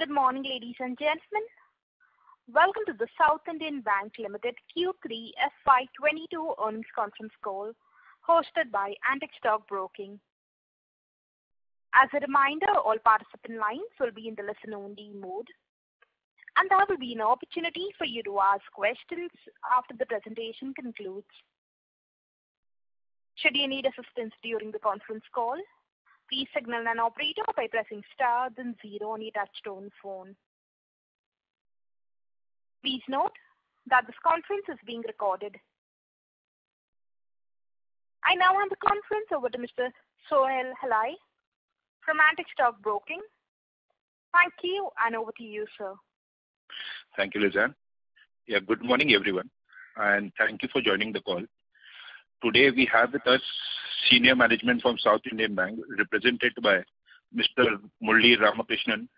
Good morning, ladies and gentlemen. Welcome to the South Indian Bank Limited Q3 FY 2022 earnings conference call hosted by Antique Stock Broking. As a reminder, all participant lines will be in the listen-only mode, and there will be an opportunity for you to ask questions after the presentation concludes. Should you need assistance during the conference call, please signal an operator by pressing star then zero on your touchtone phone. Please note that this conference is being recorded. I now hand the conference over to Mr. Sohail Halai from Antique Stock Broking. Thank you, and over to you, sir. Thank you, Lizanne. Yeah, good morning, everyone, and thank you for joining the call. Today, we have with us senior management from South Indian Bank, represented by Mr. Murali Ramakrishnan,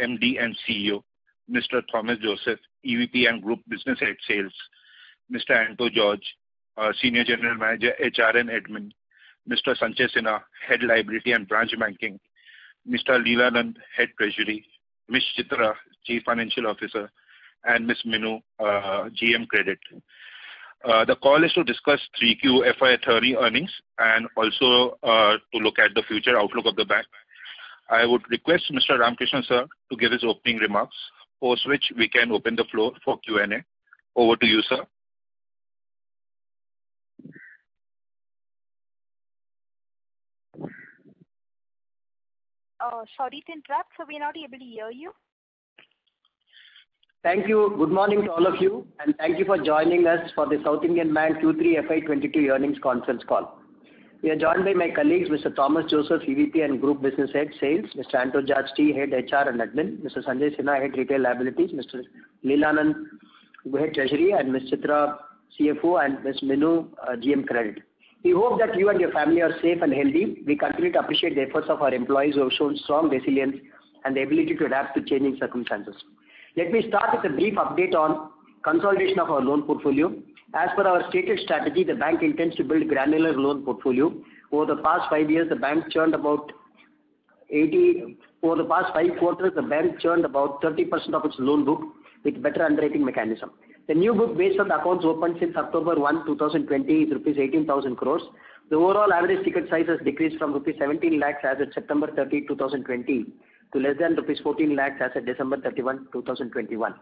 MD and CEO, Mr. Thomas Joseph, EVP and Group Business Head Sales, Mr. Anto George, uh, Senior General Manager, HR and Admin, Mr. Sanchay Sinha, Head Liability and Branch Banking, Mr. Leelanand, Head Treasury, Ms. Chitra, Chief Financial Officer, and Ms. Minu, uh, GM Credit. Uh, the call is to discuss 3Q FY 2020 earnings and also uh, to look at the future outlook of the bank. I would request Mr. Ramakrishnan, sir, to give his opening remarks, post which we can open the floor for Q&A. Over to you, sir. Uh, sorry to interrupt, sir. We're not able to hear you. Thank you. Good morning to all of you, and thank you for joining us for the South Indian Bank Q3 FY 2022 earnings conference call. We are joined by my colleagues, Mr. Thomas Joseph, EVP and Group Business Head Sales, Mr. Anto George, Head HR and Admin, Mr. Sanjay Sinha, Head Retail Liabilities, Mr. Leelanand, Head Treasury, and Ms. Chitra, CFO, and Ms. Minu, uh, GM Credit. We hope that you and your family are safe and healthy. We continue to appreciate the efforts of our employees who have shown strong resilience and the ability to adapt to changing circumstances. Let me start with a brief update on consolidation of our loan portfolio. As per our stated strategy, the bank intends to build granular loan portfolio. Over the past five years, the bank churned about 80. Over the past five quarters, the bank churned about 30% of its loan book with better underwriting mechanism. The new book based on the accounts opened since October 1, 2020 is rupees 18,000 crore. The overall average ticket size has decreased from rupees 17 lakhs as of September 30, 2020 to less than rupees 14 lakhs as of December 31, 2021.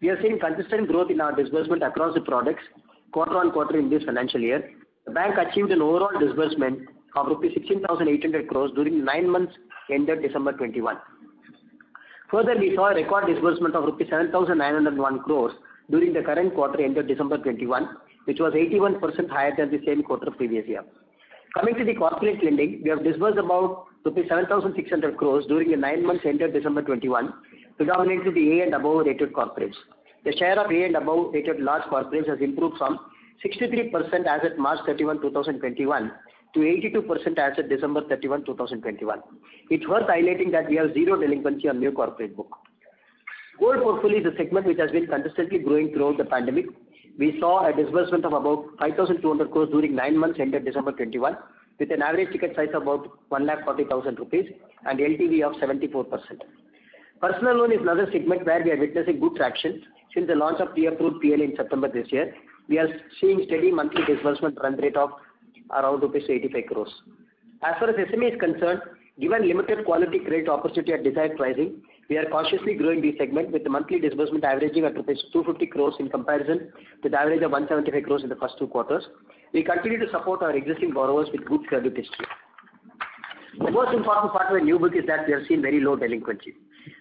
We are seeing consistent growth in our disbursement across the products quarter-on-quarter in this financial year. The bank achieved an overall disbursement of rupees 16,800 crores during nine months ended December 21. Further, we saw a record disbursement of rupees 7,901 crores during the current quarter ended December 21, which was 81% higher than the same quarter of previous year. Coming to the corporate lending, we have disbursed about rupees 7,600 crore during the nine months ended December 2021, predominantly the A and above rated corporates. The share of A and above rated large corporates has improved from 63% as at March 31, 2021 to 82% as at December 31, 2021. It's worth highlighting that we have zero delinquency on new corporate book. Gold portfolio is a segment which has been consistently growing throughout the pandemic. We saw a disbursement of about 5,200 crores during nine months ended December 2021, with an average ticket size of about 140,000 rupees and LTV of 74%. Personal loan is another segment where we are witnessing good traction since the launch of pre-approved PL in September this year. We are seeing steady monthly disbursement run rate of around rupees 85 crores. As far as SME is concerned, given limited quality credit opportunity at desired pricing, we are cautiously growing this segment with the monthly disbursement averaging at rupees 250 crores in comparison to the average of 175 crores in the first two quarters. We continue to support our existing borrowers with good credit history. The most important part of the new book is that we have seen very low delinquency.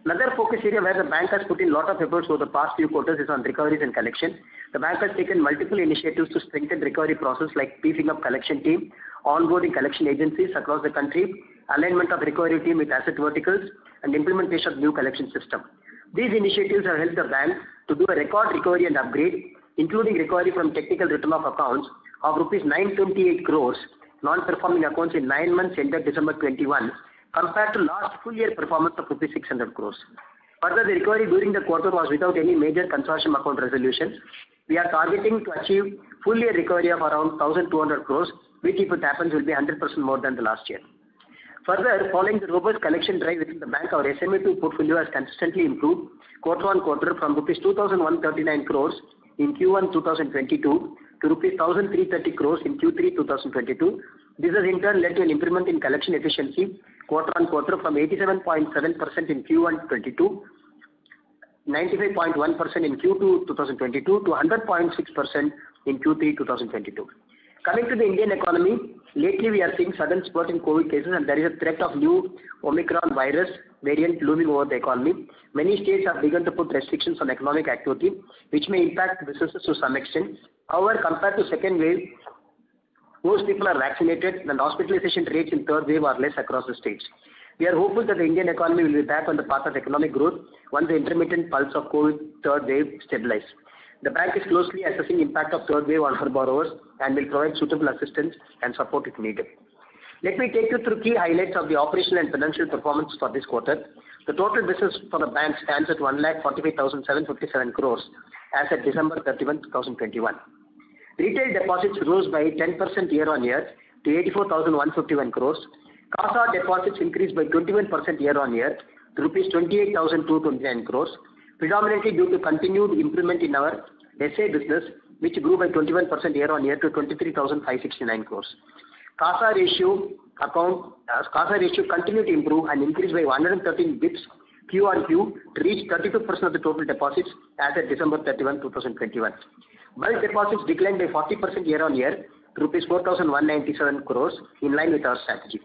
Another focus area where the bank has put in lot of efforts over the past few quarters is on recoveries and collection. The bank has taken multiple initiatives to strengthen recovery process like beefing up collection team, onboarding collection agencies across the country, alignment of recovery team with asset verticals, and implementation of new collection system. These initiatives have helped the bank to do a record recovery and upgrade, including recovery from technical written-off accounts of rupees 928 crores non-performing accounts in nine months ended December 21 compared to last full year performance of rupees 600 crore. Further, the recovery during the quarter was without any major consortium account resolutions. We are targeting to achieve full year recovery of around 1,200 crores, which if it happens will be 100% more than the last year. Further, following the robust collection drive within the bank, our SMA-2 portfolio has consistently improved quarter-on-quarter from rupees 2,139 crores in Q1 2022 to rupees 1,330 crores in Q3 2022. This has in turn led to an improvement in collection efficiency quarter-on-quarter from 87.7% in Q1 2022, 95.1% in Q2 2022 to 100.6% in Q3 2022. Coming to the Indian economy, lately we are seeing sudden spurt in COVID cases and there is a threat of new Omicron virus variant looming over the economy. Many states have begun to put restrictions on economic activity, which may impact businesses to some extent. However, compared to second wave, most people are vaccinated and hospitalization rates in third wave are less across the states. We are hopeful that the Indian economy will be back on the path of economic growth once the intermittent pulse of COVID third wave stabilize. The bank is closely assessing impact of third wave on her borrowers and will provide suitable assistance and support if needed. Let me take you through key highlights of the operational and financial performance for this quarter. The total business for the bank stands at 1,45,757 crores as at December 31, 2021. Retail deposits rose by 10% year-on-year to 84,151 crores. CASA deposits increased by 21% year-on-year to rupees 28,229 crores, predominantly due to continued improvement in our SA business, which grew by 21% year-on-year to 23,569 crores. Uh, CASA ratio continued to improve and increased by 113 basis points Q-on-Q to reach 32% of the total deposits as at December 31, 2021. Bulk deposits declined by 40% year-on-year to rupees 4,197 crores in line with our strategy.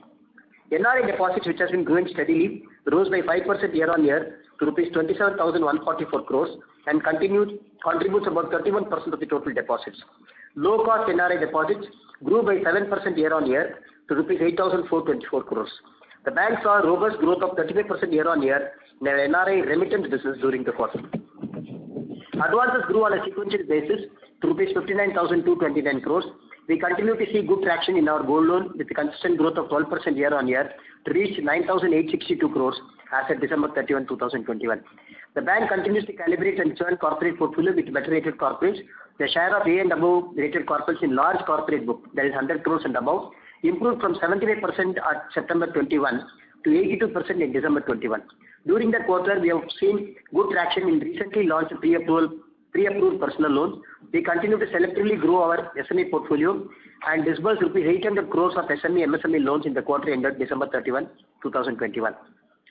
NRI deposits, which has been growing steadily, rose by 5% year-on-year to rupees 27,144 crores and continued contributes about 31% of the total deposits. Low cost NRI deposits grew by 7% year-on-year to rupees 8,424 crores. The bank saw robust growth of 35% year-on-year in our NRI remittance business during the quarter. Advances grew on a sequential basis to rupees 59,229 crores. We continue to see good traction in our gold loan with a consistent growth of 12% year-on-year to reach 9,862 crores as at December 31, 2021. The bank continues to calibrate and churn corporate portfolio with better rated corporates. The share of A and above rated corporates in large corporate book, that is 100 crores and above, improved from 78% at September 21 to 82% in December 2021. During the quarter, we have seen good traction in recently launched pre-approved personal loans. We continue to selectively grow our SME portfolio and disbursed rupees 800 crores of SME, MSME loans in the quarter ended December 31, 2021.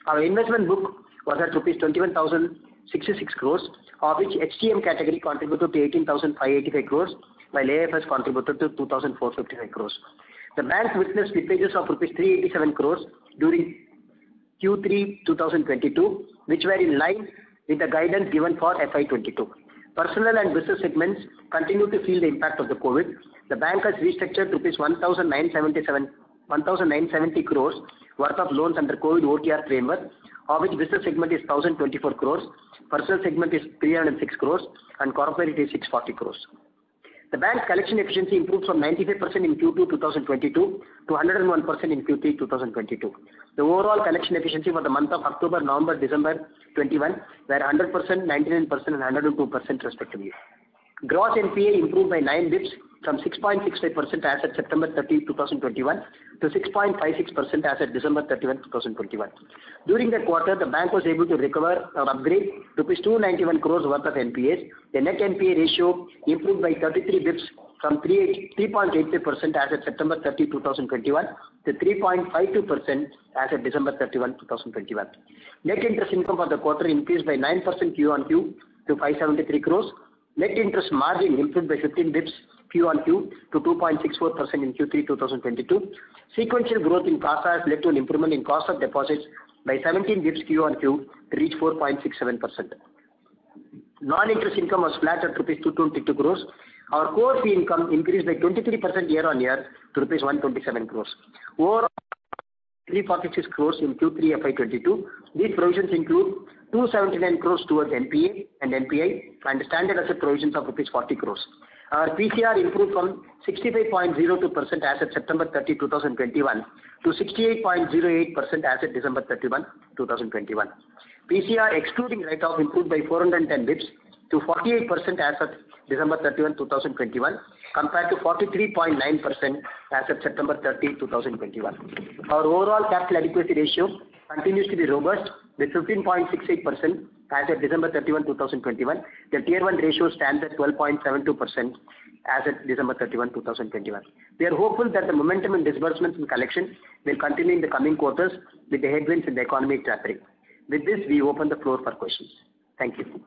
Our investment book was at rupees 21,066 crores, of which HTM category contributed to 18,585 crores, while AFS contributed to 2,455 crores. The bank witnessed slippages of rupees 387 crores during Q3 2022, which were in line with the guidance given for FY 2022. Personal and business segments continue to feel the impact of the COVID. The bank has restructured rupees 1,970 crores worth of loans under COVID OTR framework, of which business segment is 1,024 crores, personal segment is 306 crores, and corporate is 640 crores. The bank's collection efficiency improved from 95% in Q2 2022 to 101% in Q3 2022. The overall collection efficiency for the month of October, November, December 2021 were 100%, 99%, and 102% respectively. Gross NPA improved by 9 basis points from 6.65% as at September 30, 2021 to 6.56% as at December 31, 2021. During the quarter, the bank was able to recover or upgrade rupees 291 crores worth of NPAs. The net NPA ratio improved by 33 basis points from 3.83% as at September 30, 2021 to 3.52% as at December 31, 2021. Net interest income for the quarter increased by 9% Q-on-Q to 573 crores. Net interest margin improved by 15 basis points Q-on-Q to 2.64% in Q3 2022. Sequential growth in CASA has led to an improvement in cost of deposits by 17 basis points Q-on-Q to reach 4.67%. Non-interest income was flat at rupees 222 crores. Our core fee income increased by 23% year-on-year to rupees 127 crores. Overall, 346 crores in Q3 FY 2022. These provisions include 279 crores towards NPA and NPI and standard asset provisions of rupees 40 crores. Uh, Our PCR improved from 65.02% as at September 30, 2021 to 68.08% as at December 31, 2021. PCR excluding write-off improved by 410 basis points to 48% as at December 31, 2021, compared to 43.9% as of September 30, 2021. Our overall capital adequacy ratio continues to be robust with 15.68% as of December 31, 2021. The Tier 1 ratio stands at 12.72% as of December 31, 2021. We are hopeful that the momentum in disbursements and collection will continue in the coming quarters with the headwinds in the economy tapering. With this, we open the floor for questions. Thank you.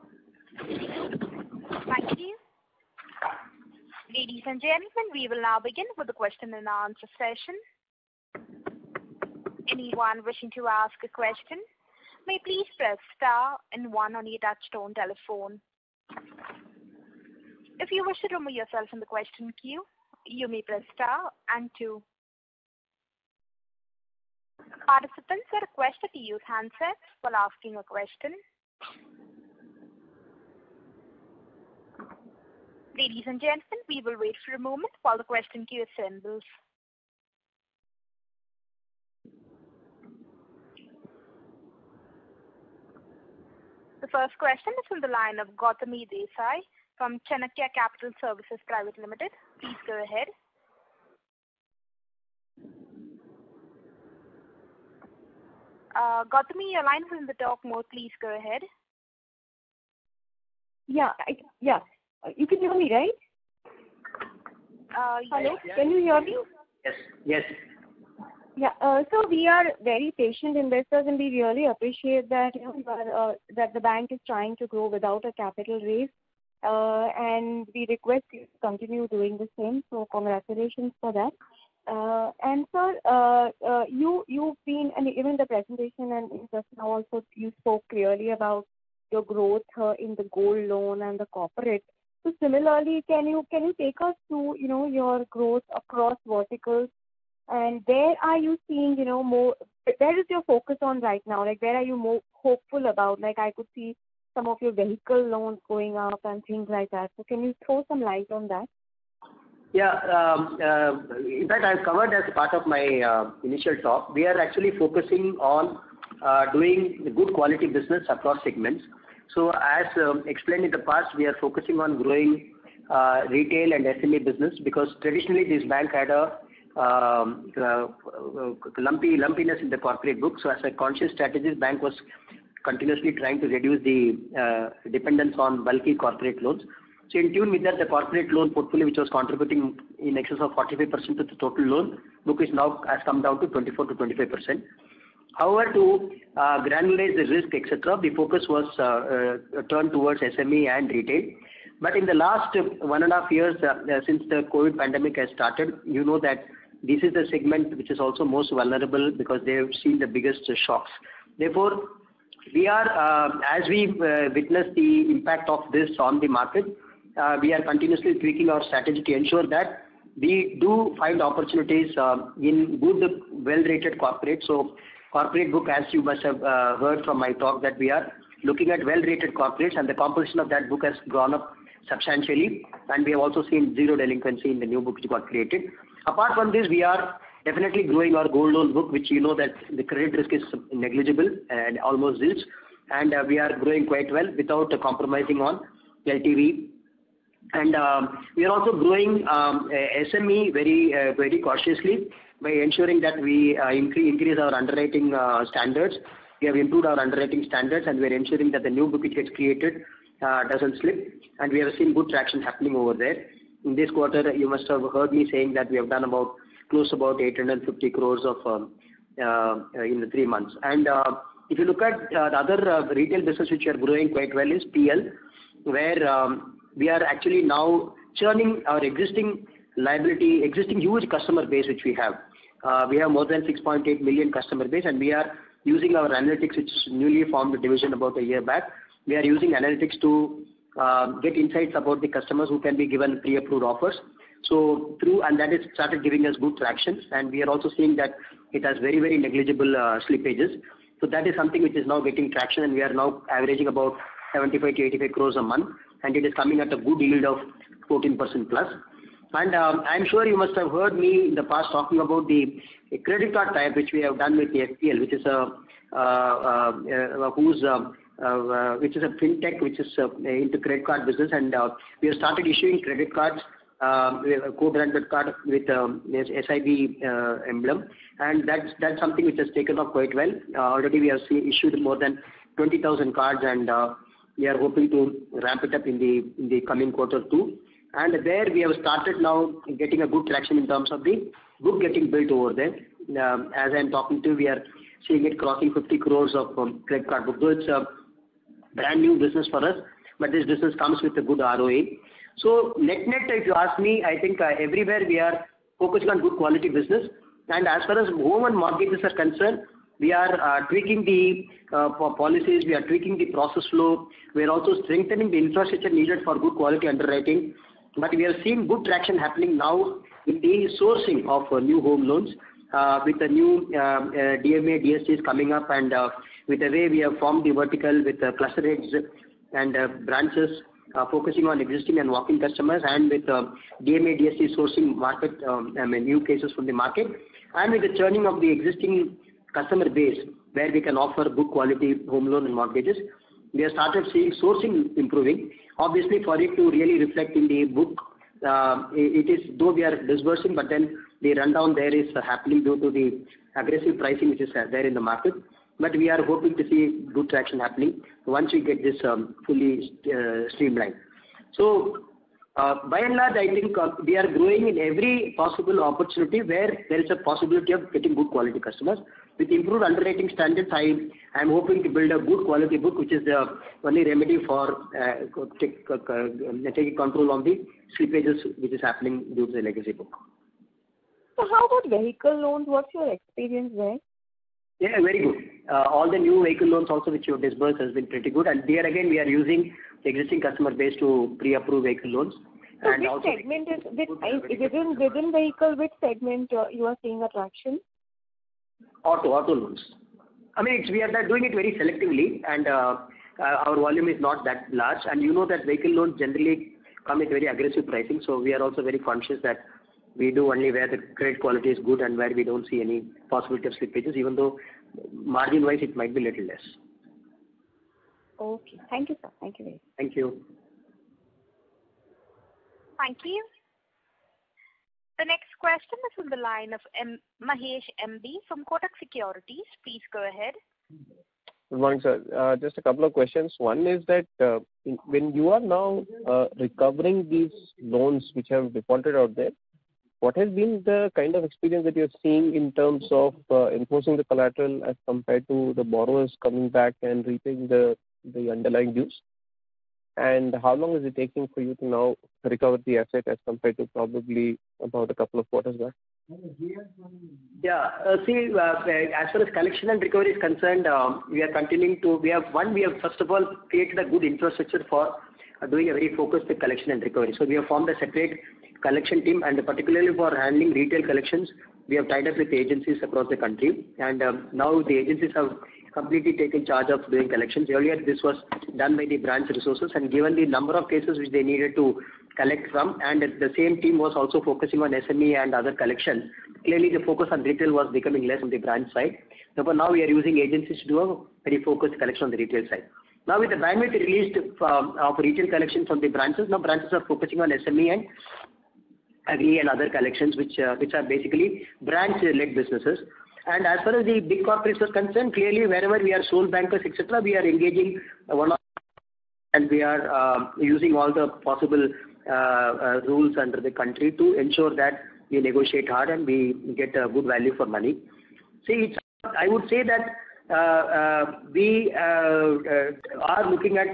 Thank you. Ladies and gentlemen, we will now begin with the question and answer session. Anyone wishing to ask a question may please press star and one on your touchtone telephone. If you wish to remove yourself from the question queue, you may press star and two. Participants are requested to use handsets while asking a question. Ladies and gentlemen, we will wait for a moment while the question queue assembles. The first question is from the line of Gautami Desai from Chanakya Capital Services Private Limited. Please go ahead. Uh, Gautami, your line is in the talk mode. Please go ahead. Yeah, yeah. You can hear me, right? Uh, Hello, can you hear me? Yes. Yes. Yeah. Uh, so we are very patient investors, and we really appreciate that, you know, uh, that the bank is trying to grow without a capital raise. Uh, and we request you to continue doing the same. So congratulations for that. And sir, you've been and even the presentation and just now also you spoke clearly about your growth in the gold loan and the corporate. So similarly, can you can you take us through, you know, your growth across verticals and where are you seeing, you know, more. Where is your focus on right now? Like, where are you more hopeful about? Like, I could see some of your vehicle loans going up and things like that. So can you throw some light on that? Yeah. um, In fact, I've covered as part of my uh, initial talk. We are actually focusing on uh, doing good quality business across segments. So as explained in the past, we are focusing on growing retail and SME business because traditionally this bank had a Um, uh, lumpiness in the corporate book. So as a conscious strategy, the bank was continuously trying to reduce the uh, dependence on bulky corporate loans. So in tune with that, the corporate loan portfolio, which was contributing in excess of 45% of the total loan book, is now has come down to 24%-25%. However, to uh, granulate the risk, et cetera, the focus was turned towards SME and retail. But in the last one and a half years, since the COVID pandemic has started, you know that this is the segment which is also most vulnerable because they have seen the biggest shocks. Therefore, we are, uh, as we uh, witness the impact of this on the market, uh, we are continuously tweaking our strategy to ensure that we do find opportunities um, in good, well-rated corporates. So, corporate book, as you must have heard from my talk, that we are looking at well-rated corporates and the composition of that book has gone up substantially. And we have also seen zero delinquency in the new book which got created. Apart from this, we are definitely growing our gold loan book, which you know that the credit risk is negligible and almost zilch. Uh, we are growing quite well without compromising on LTV. And um, we are also growing um, SME very uh, very cautiously by ensuring that we uh, increase our underwriting standards. We have improved our underwriting standards, and we are ensuring that the new book which gets created doesn't slip. And we have seen good traction happening over there. In this quarter, you must have heard me saying that we have done about close about 850 crore um, uh, in the three months. And uh if you look at uh, the other uh, retail business which are growing quite well is PL, where um, we are actually now churning our existing liability, existing huge customer base which we have. We have more than 6.8 million customer base, and we are using our analytics, which newly formed division about a year back. We are using analytics to Um, get insights about the customers who can be given pre-approved offers. So through and that has started giving us good traction. And we are also seeing that it has very, very negligible uh, slippages. So that is something which is now getting traction, and we are now averaging about 75 crore-85 crore a month, and it is coming at a good yield of 14%+. Plus. And um, I'm sure you must have heard me in the past talking about the credit card tie-up which we have done with the which is a uh, uh, whose um, Uh, which is a fintech, which is uh, into credit card business, and uh, we have started issuing credit cards, um, co-branded card with um, SIB emblem, and that's something which has taken off quite well. Already we have issued more than 20,000 cards, and we are hoping to ramp it up in the coming quarter too. And there we have started now getting a good traction in terms of the book getting built over there. Um, as I'm talking to you, we are seeing it crossing 50 crores of credit card book. It's a brand new business for us, but this business comes with a good ROA. So, Net-net, if you ask me, I think uh, everywhere we are focusing on good quality business. And as far as home and mortgages are concerned, we are uh, tweaking the uh, policies, we are tweaking the process flow. We are also strengthening the infrastructure needed for good quality underwriting. But we are seeing good traction happening now in the sourcing of new home loans with the new DMA, DSAs coming up and with the way we have formed the vertical with the cluster heads and uh, branches uh, focusing on existing and walk-in customers and with DMA, DSA sourcing market, um, I mean, new cases from the market. And with the churning of the existing customer base where we can offer good quality home loan and mortgages, we have started seeing sourcing improving. Obviously, for it to really reflect in the book, it is though we are disbursing, but then the rundown there is happening due to the aggressive pricing which is there in the market. But we are hoping to see good traction happening once we get this um, fully uh, streamlined. So, uh, by and large, I think uh, we are growing in every possible opportunity where there is a possibility of getting good quality customers. With improved underwriting standards, I am hoping to build a good quality book, which is the only remedy for taking control of the slippages which is happening due to the legacy book. So how about vehicle loans? What's your experience there? Yeah, very good. Uh, all the new vehicle loans also which you have disbursed has been pretty good. And there again, we are using the existing customer base to pre-approve vehicle loans. So which segment is within vehicle, which segment uh, you are seeing attraction? Auto loans. I mean, we are doing it very selectively and uh, our volume is not that large. And you know that vehicle loans generally come with very aggressive pricing. So we are also very conscious that we do only where the credit quality is good and where we don't see any possibility of slippages, even though margin-wise it might be little less. Okay. Thank you, sir. Thank you very much. Thank you. Thank you. The next question is on the line of Mahesh M.B. from Kotak Securities. Please go ahead. Good morning, sir. Uh, just a couple of questions. One is that, uh, when you are now uh, recovering these loans which have defaulted out there, what has been the kind of experience that you're seeing in terms of uh, enforcing the collateral as compared to the borrowers coming back and repaying the underlying dues? And how long is it taking for you to now recover the asset as compared to probably about a couple of quarters back? Yeah. Uh, see, uh, as far as collection and recovery is concerned, um, we are continuing to. We have one, we have first of all created a good infrastructure for doing a very focused collection and recovery. So we have formed a separate collection team, and particularly for handling retail collections, we have tied up with agencies across the country. And um, now the agencies have completely taken charge of doing collections. Earlier, this was done by the branch resources, and given the number of cases which they needed to collect from, and the same team was also focusing on SME and other collections. Clearly, the focus on retail was becoming less on the branch side. Therefore, now we are using agencies to do a very focused collection on the retail side. Now, with the bandwidth released um, of retail collections from the branches, now branches are focusing on SME and agri and other collections, uh, which are basically branch-led businesses. And as far as the big corporates are concerned, clearly wherever we are sole bankers, et cetera, we are engaging uh, one-on-one and we are uh, using all the possible rules under the country to ensure that we negotiate hard and we get a good value for money. See, I would say that we are looking at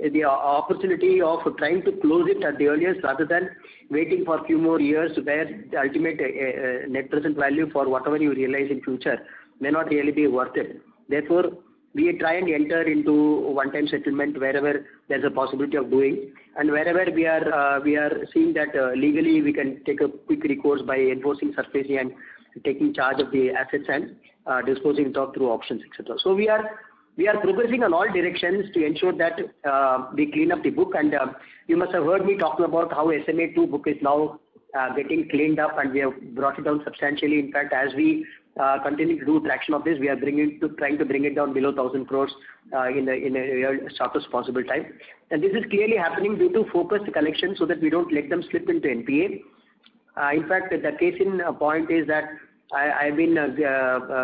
the opportunity of trying to close it at the earliest rather than waiting for a few more years where the ultimate uh, uh, net present value for whatever you realize in future may not really be worth it. Therefore, we try and enter into one-time settlement wherever there's a possibility of doing. And wherever we are uh, seeing that legally we can take a quick recourse by enforcing SARFAESI and taking charge of the assets and disposing it off through auctions, et cetera. We are progressing on all directions to ensure that uh, we clean up the book. And uh, you must have heard me talking about how SMA-2 book is now uh, getting cleaned up, and we have brought it down substantially. In fact, as we continue to do traction of this. We are trying to bring it down below 1,000 crores in the shortest possible time. And this is clearly happening due to focused collection so that we don't let them slip into NPA. In fact, the case in point is that I've been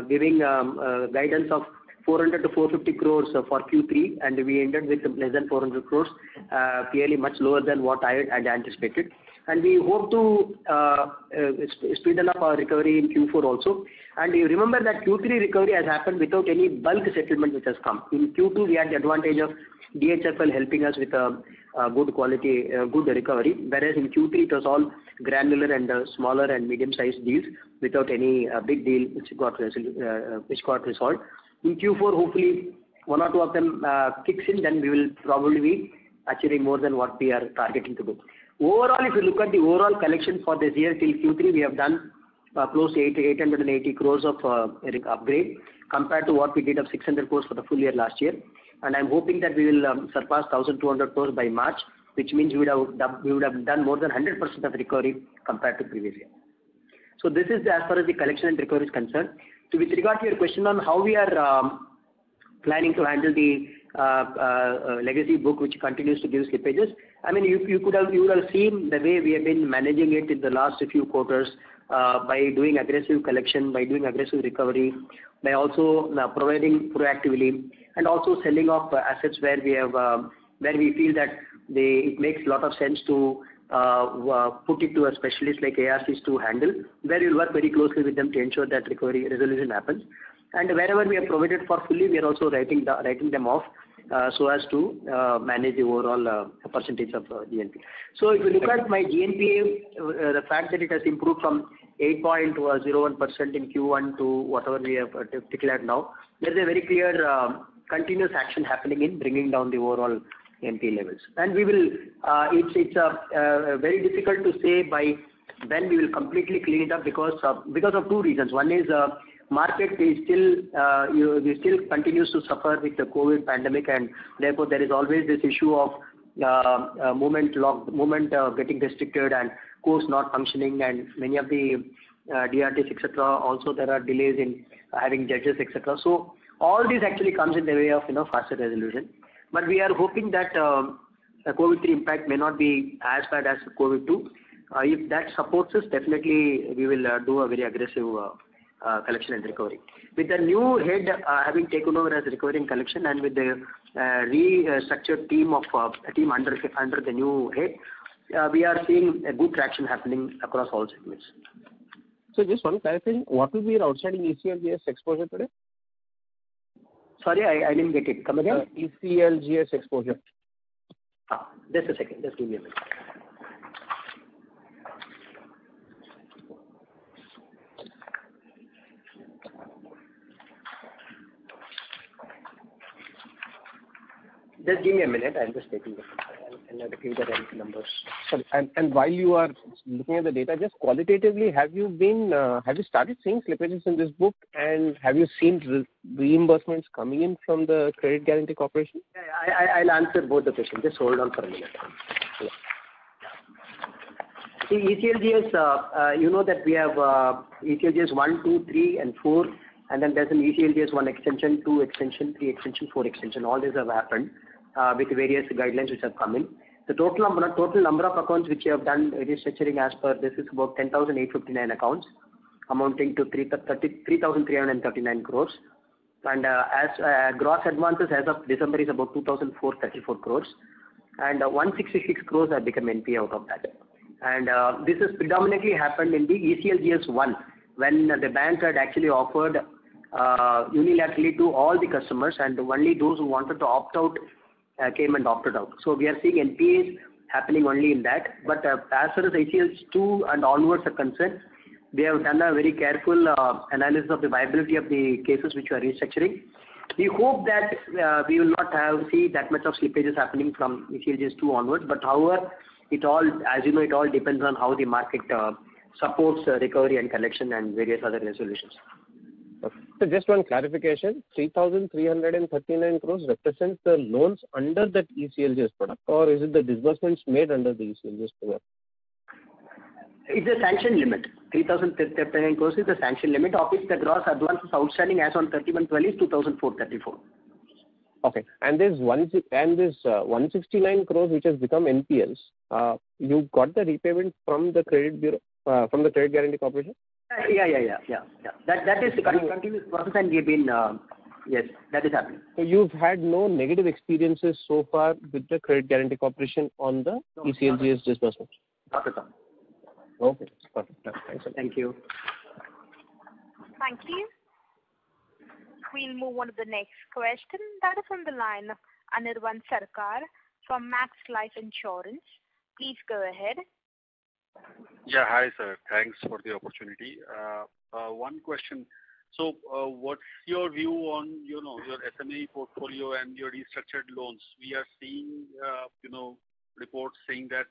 giving um, guidance of 400 crores-450 crores uh, for Q3, and we ended with less than 400 crores, uh, clearly much lower than what I had anticipated. And we hope to uh, speed up our recovery in Q4 also. And you remember that Q3 recovery has happened without any bulk settlement which has come. In Q2, we had the advantage of DHFL helping us with a good quality, good recovery. Whereas in Q3 it was all granular and smaller and medium-sized deals without any big deal which got resolved. In Q4, hopefully one or two of them uh, kicks in, then we will probably be achieving more than what we are targeting to do. Overall, if you look at the overall collection for this year till Q3, we have done uh, close to 880 crores of uh, upgrade compared to what we did of 600 crores for the full year last year. And I'm hoping that we will um, surpass 1,200 crores by March, which means we would have done more than 100% of recovery compared to previous year. So, this is as far as the collection and recovery is concerned. With regard to your question on how we are um, planning to handle the uh, uh, uh, legacy book which continues to give slippages, I mean you would have seen the way we have been managing it in the last few quarters by doing aggressive collection, by doing aggressive recovery, by also providing proactively and also selling off assets where we have um where we feel that it makes a lot of sense to Uh, uh, put it to a specialist like ARCs to handle, where we'll work very closely with them to ensure that recovery resolution happens. And wherever we have provided for fully, we are also writing them off uh, so as to manage the overall percentage of GNPA. If you look at my GNPA, the fact that it has improved from 8.01% in Q1 to whatever we have declared now, there's a very clear continuous action happening in bringing down the overall NPA levels. And we will uh it's a uh, very difficult to say by when we will completely clean it up because because of two reasons. One is the market is still uh, you is still continues to suffer with the COVID pandemic, and therefore there is always this issue of movement uh getting restricted and courts not functioning and many of the DRTs, et cetera. Also, there are delays in having judges, et cetera. All this actually comes in the way of you know faster resolution. But we are hoping that um, the COVID-3 impact may not be as bad as COVID-2. Uh, if that supports us, definitely we will uh, do a very aggressive uh, collection and recovery. With the new head having taken over as recovery and collection and with the restructured team of uh team under under the new head, we are seeing a good traction happening across all segments. So just one clarification. What will be your outstanding ECLGS exposure today? Sorry, I didn't get it. Come again. Uh, ECLGS exposure. Ah, just a second. Just give me a minute. Just give me a minute. I'm just taking it. I'll give you the right numbers. Sorry. And while you are looking at the data, just qualitatively, have you been uh have you started seeing slippages in this book and have you seen reimbursements coming in from the Credit Guarantee Corporation? I'll answer both the questions. Just hold on for a minute. See, ECLGS, uh, uh, you know that we have uh, ECLGS 1, 2, 3, and 4, and then there's an ECLGS 1 extension, 2 extension, 3 extension, 4 extension. All these have happened Uh, with various guidelines which have come in. The total number of accounts which we have done restructuring as per this is about 10,859 accounts amounting to 3,339 crores. And uh, as uh, gross advances as of December is about 2,434 crores. and 166 crores have become NPA out of that. And this has predominantly happened in the ECLGS 1, when the bank had actually offered unilaterally to all the customers, and only those who wanted to opt out Uh, came and opted out. So we are seeing NPAs happening only in that. But uh, as far as ECLGS 2 and onwards are concerned, we have done a very careful uh, analysis of the viability of the cases which we are restructuring. We hope that we will not have see that much of slippages happening from ECLGS 2 onwards. But however, it all as you know, it all depends on how the market supports recovery and collection and various other resolutions. Just one clarification. 3,339 crores represents the loans under that ECLGS product, or is it the disbursements made under the ECLGS product? It's a sanction limit. 3,039 crores is the sanction limit, of which the gross advances outstanding as on 31/12 is 2,434. Okay. And this 169 uh, crores which has become NPLs, uh, you got the repayment from the credit bureau, uh, from the Credit Guarantee Corporation? Uh, yeah. Yeah, yeah, yeah. That that is continuous process and we've been. Uh, yes, that is happening. So you've had no negative experiences so far with the Credit Guarantee Corporation on the ECLGS disbursements? Not at all. Okay. Perfect. Thanks a lot. Thank you. Thank you. We'll move on to the next question. That is on the line of Anirvan Sarkar from Max Life Insurance. Please go ahead. Yeah. Hi, sir. Thanks for the opportunity. Uh, uh, one question. So uh what's your view on you know, your SME portfolio and your restructured loans? We are seeing uh, you know, reports saying that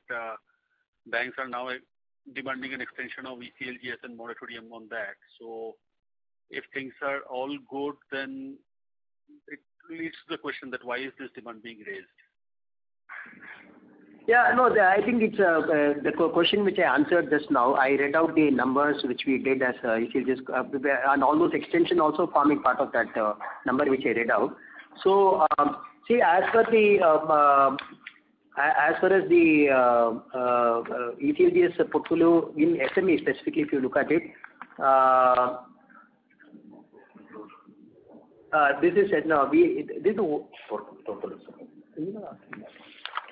banks are now demanding an extension of ECLGS and moratorium on that. So if things are all good, then it leads to the question that why is this demand being raised? Yeah, no, I think it's uh, uh, the question which I answered just now. I read out the numbers which we did as ECLGS, and all those extension also forming part of that uh, number which I read out. So, um, see, as per the um, um, as far as the ECLGS portfolio in SME specifically, if you look at it, this is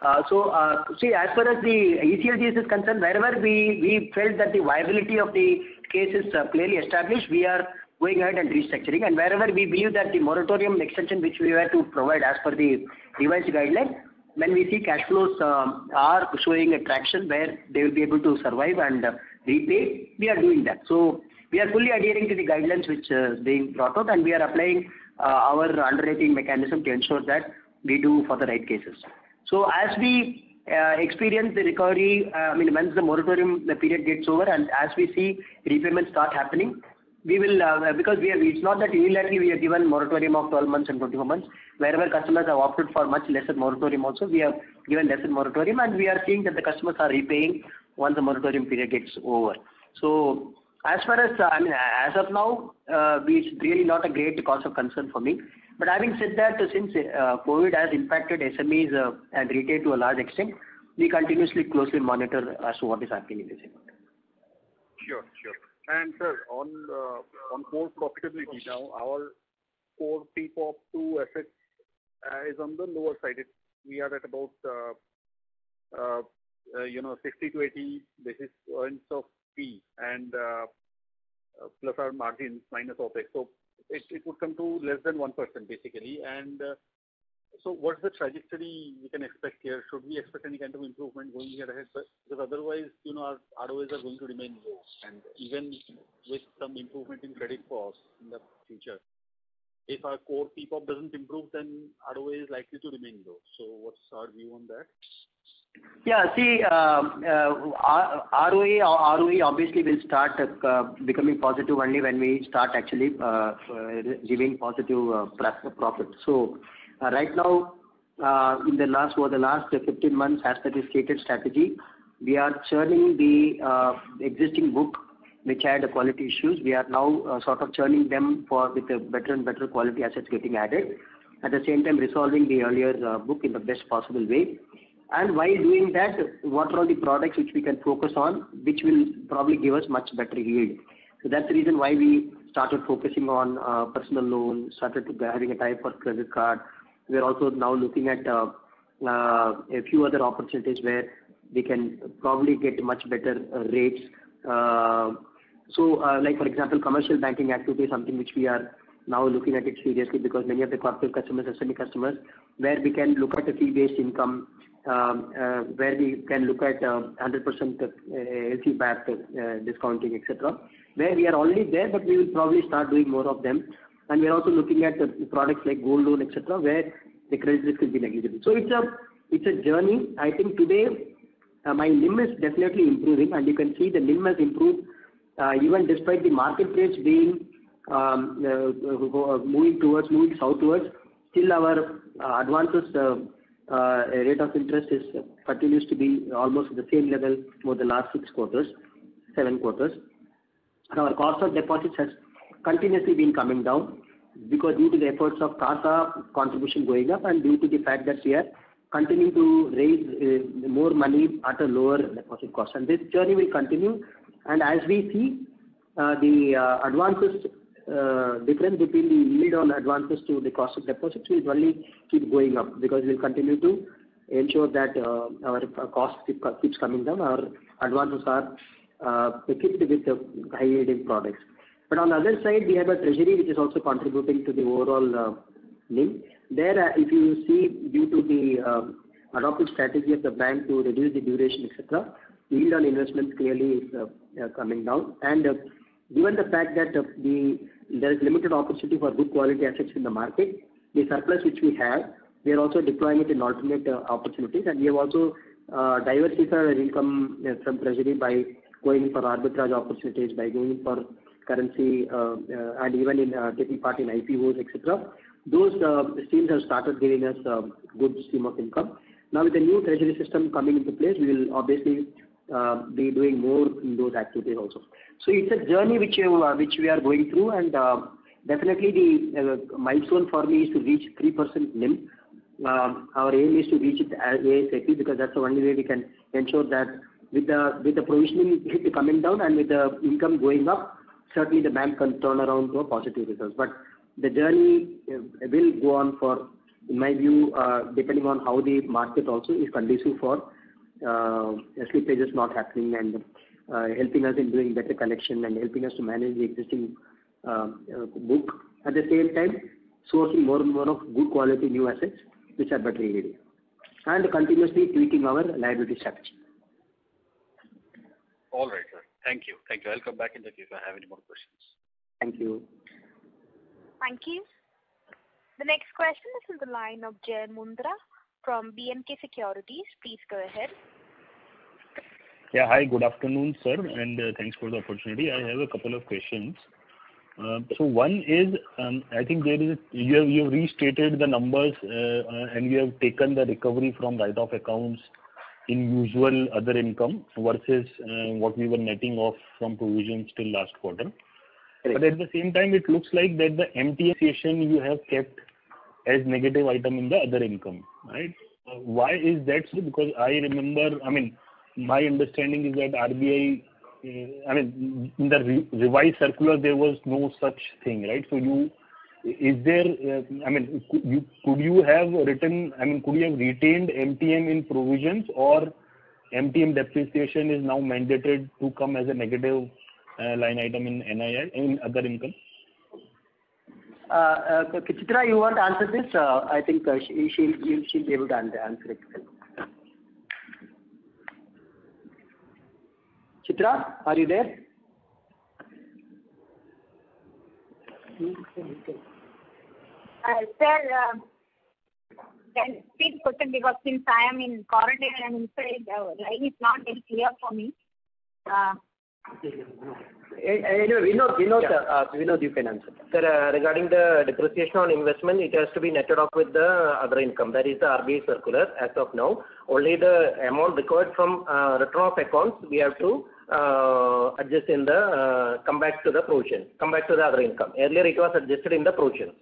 Uh, so, uh, see, as far as the ECLGS is concerned, wherever we felt that the viability of the case is uh, clearly established, we are going ahead and restructuring. And wherever we believe that the moratorium extension which we were to provide as per the revised guideline, when we see cash flows um, are showing a traction where they will be able to survive and repay, we are doing that. So we are fully adhering to the guidelines which are being brought out, and we are applying our underwriting mechanism to ensure that we do for the right cases. So as we uh, experience the recovery, uh, I mean, once the moratorium period gets over and as we see repayments start happening, we will, uh, because we have it's not that unilaterally we have given moratorium of 12 months and 24 months. Wherever customers have opted for much lesser moratorium also, we have given lesser moratorium, and we are seeing that the customers are repaying once the moratorium period gets over. So as far as, I mean, as of now, it's really not a great cause of concern for me. But having said that, since uh, COVID has impacted SMEs uh, and retail to a large extent, we continuously closely monitor as to what is happening in this segment. Sure. Sure. And sir, on uh, core profitability now, our core PPOP to assets is on the lower side. We are at about you know 60-80 basis points of fee and plus our margins minus OpEx. It would come to less than 1% basically. And uh so what's the trajectory we can expect here? Should we expect any kind of improvement going ahead? Because otherwise, you know, our ROAs are going to remain low. And even with some improvement in credit costs in the future, if our core PPOP doesn't improve, then ROA is likely to remain low. So what's our view on that? See, um, uh, ROE obviously will start uh, becoming positive only when we start actually uh, giving positive profit. So uh right now, uh in the last over the last 15 months, as per the stated strategy, we are churning the existing book which had quality issues. We are now sort of churning them for with better and better quality assets getting added. At the same time, resolving the earlier book in the best possible way. And while doing that, what are all the products which we can focus on, which will probably give us much better yield. So that's the reason why we started focusing on uh, personal loans, started having a tie for credit card. We are also now looking at uh, uh, a few other opportunities where we can probably get much better rates. So, like for example, commercial banking activity is something which we are now looking at it seriously because many of the corporate customers are SME customers, where we can look at a fee-based income, Um, uh, where we can look at uh, 100% LC-backed uh, discounting, et cetera. Where we are already there, but we will probably start doing more of them. And We are also looking at products like gold loan, et cetera, where the credit risk will be negligible. So it's a it's a journey. I think today my NIM is definitely improving, and you can see the NIM has improved even despite the market being um, moving towards moving southwards. Still our advances Uh, rate of interest is uh, continues to be almost at the same level for the last six quarters. seven quarters. Our cost of deposits has continuously been coming down because due to the efforts of CASA contribution going up and due to the fact that we are continuing to raise uh, more money at a lower deposit cost. And this journey will continue. And as we see, the advances Uh, difference between the yield on advances to the cost of deposits will only keep going up because we'll continue to ensure that uh, our uh, cost keeps coming down. Our advances are equipped with the high-yielding products. But on the other side, we have a treasury which is also contributing to the overall NIM. There, if you see due to the adopted strategy of the bank to reduce the duration, et cetera, yield on investments clearly is coming down. And given the fact that there is limited opportunity for good quality assets in the market, the surplus which we have, we are also deploying it in alternate uh, opportunities. And we have also uh, diversified our income uh, from treasury by going for arbitrage opportunities, by going for currency, and even in taking part in IPOs, etc. Those streams have started giving us a good stream of income. Now, with the new treasury system coming into place, we will obviously Uh, be doing more in those activities also. So it's a journey which uh, which we are going through, and uh, definitely the milestone for me is to reach 3% NIM. Um, our aim is to reach it ASAP because that's the only way we can ensure that with the provisioning coming down and with the income going up, certainly the bank can turn around to a positive results. But the journey will go on for, in my view, depending on how the market also is conducive for Uh, slippages not happening and uh, helping us in doing better collection and helping us to manage the existing uh, book. At the same time, sourcing more and more of good quality new assets which are better yielding, and continuously tweaking our liability strategy. All right, sir. Thank you. I'll come back in the queue if I have any more questions. Thank you. Thank you. The next question is on the line of Jai Mundra from B&K Securities. Please go ahead. Yeah. Hi, good afternoon, sir, and uh, thanks for the opportunity. I have a couple of questions. Uh, so, one is, um, I think there is you have restated the numbers, uh, and you have taken the recovery from write-off accounts in usual other income versus what we were netting off from provisions till last quarter. Right. At the same time, it looks like that the MTM you have kept as negative item in the other income, right? Why is that so? Because I remember, my understanding is that RBI, uh, I mean, in the revised circular, there was no such thing, right? So you is there, uh, I mean, could you have written I mean could you have retained MTM in provisions or MTM depreciation is now mandated to come as a negative uh, line item in NII, in other income? Chitra, you want to answer this? I think she'll be able to answer it. Chitra, are you there? Uh, sir, uh, can you repeat question because since I am in quarantine and inside, the line is not very clear for me. Uh, anyway, Vinod, you can answer. Sir, regarding the depreciation on investment, it has to be netted off with the other income. That is the RBI circular as of now. Only the amount required from written-off accounts, we have to Uh, adjust in the uh, come back to the provision, come back to the other income. Earlier, it was adjusted in the provision.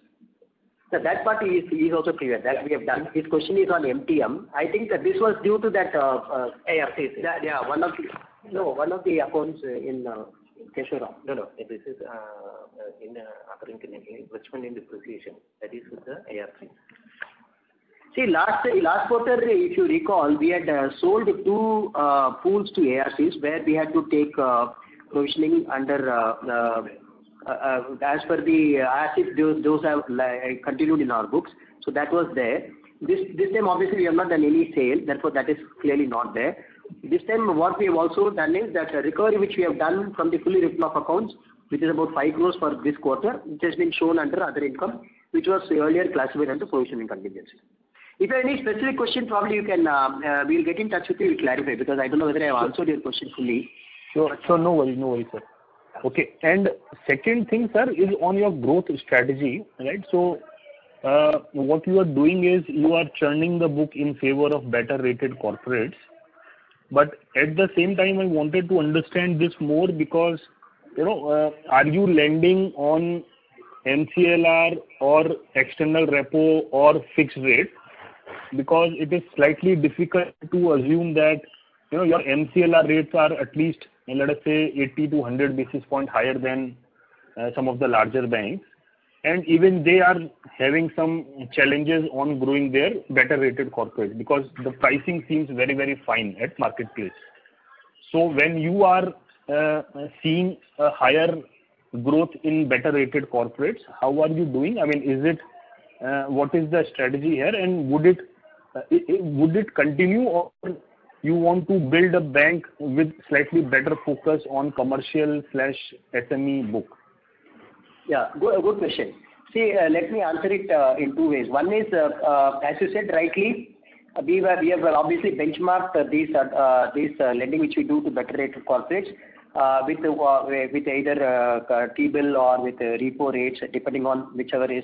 Sir, that part is also clear. That we have done. His question is on MTM. I think that this was due to that. Uh, ARC. Yeah. One of the no, one of the accounts in Keshav. No. No, this is in other income, investment in depreciation. That is with the ARC. See, last quarter, if you recall, we had uh, sold two uh, pools to ARCs where we had to take uh, provisioning under as if those have continued in our books. So that was there. This time, obviously, we have not done any sale, therefore, that is clearly not there. This time, what we have also done is that recovery which we have done from the fully written-off accounts, which is about 5 crores for this quarter, which has been shown under other income, which was earlier classified under provisioning contingency. If you have any specific question, probably you can, uh, uh, we'll get in touch with you, we'll clarify, because I don't know whether I have answered your question fully. Sure. So no worry, sir. Okay. Second thing, sir, is on your growth strategy. Right? So, uh, what you are doing is you are churning the book in favor of better-rated corporates. But at the same time, I wanted to understand this more because, you know, are you lending on MCLR or external repo or fixed rate? Because it is slightly difficult to assume that, you know, your MCLR rates are at least, let us say, 80 to 100 basis points higher than uh, some of the larger banks. And even they are having some challenges on growing their better rated corporate because the pricing seems very, very fine at marketplace. So when you are uh, seeing a higher growth in better rated corporates, how are you doing? I mean, is it uh, what is the strategy here? And would it Uh, continue or you want to build a bank with slightly better focus on commercial slash SME book? Yeah. Good question. See, uh, let me answer it uh, in two ways. One is, as you said rightly, we have obviously benchmarked these lending which we do to better rated corporates with either T-bill or with repo rates, depending on whichever is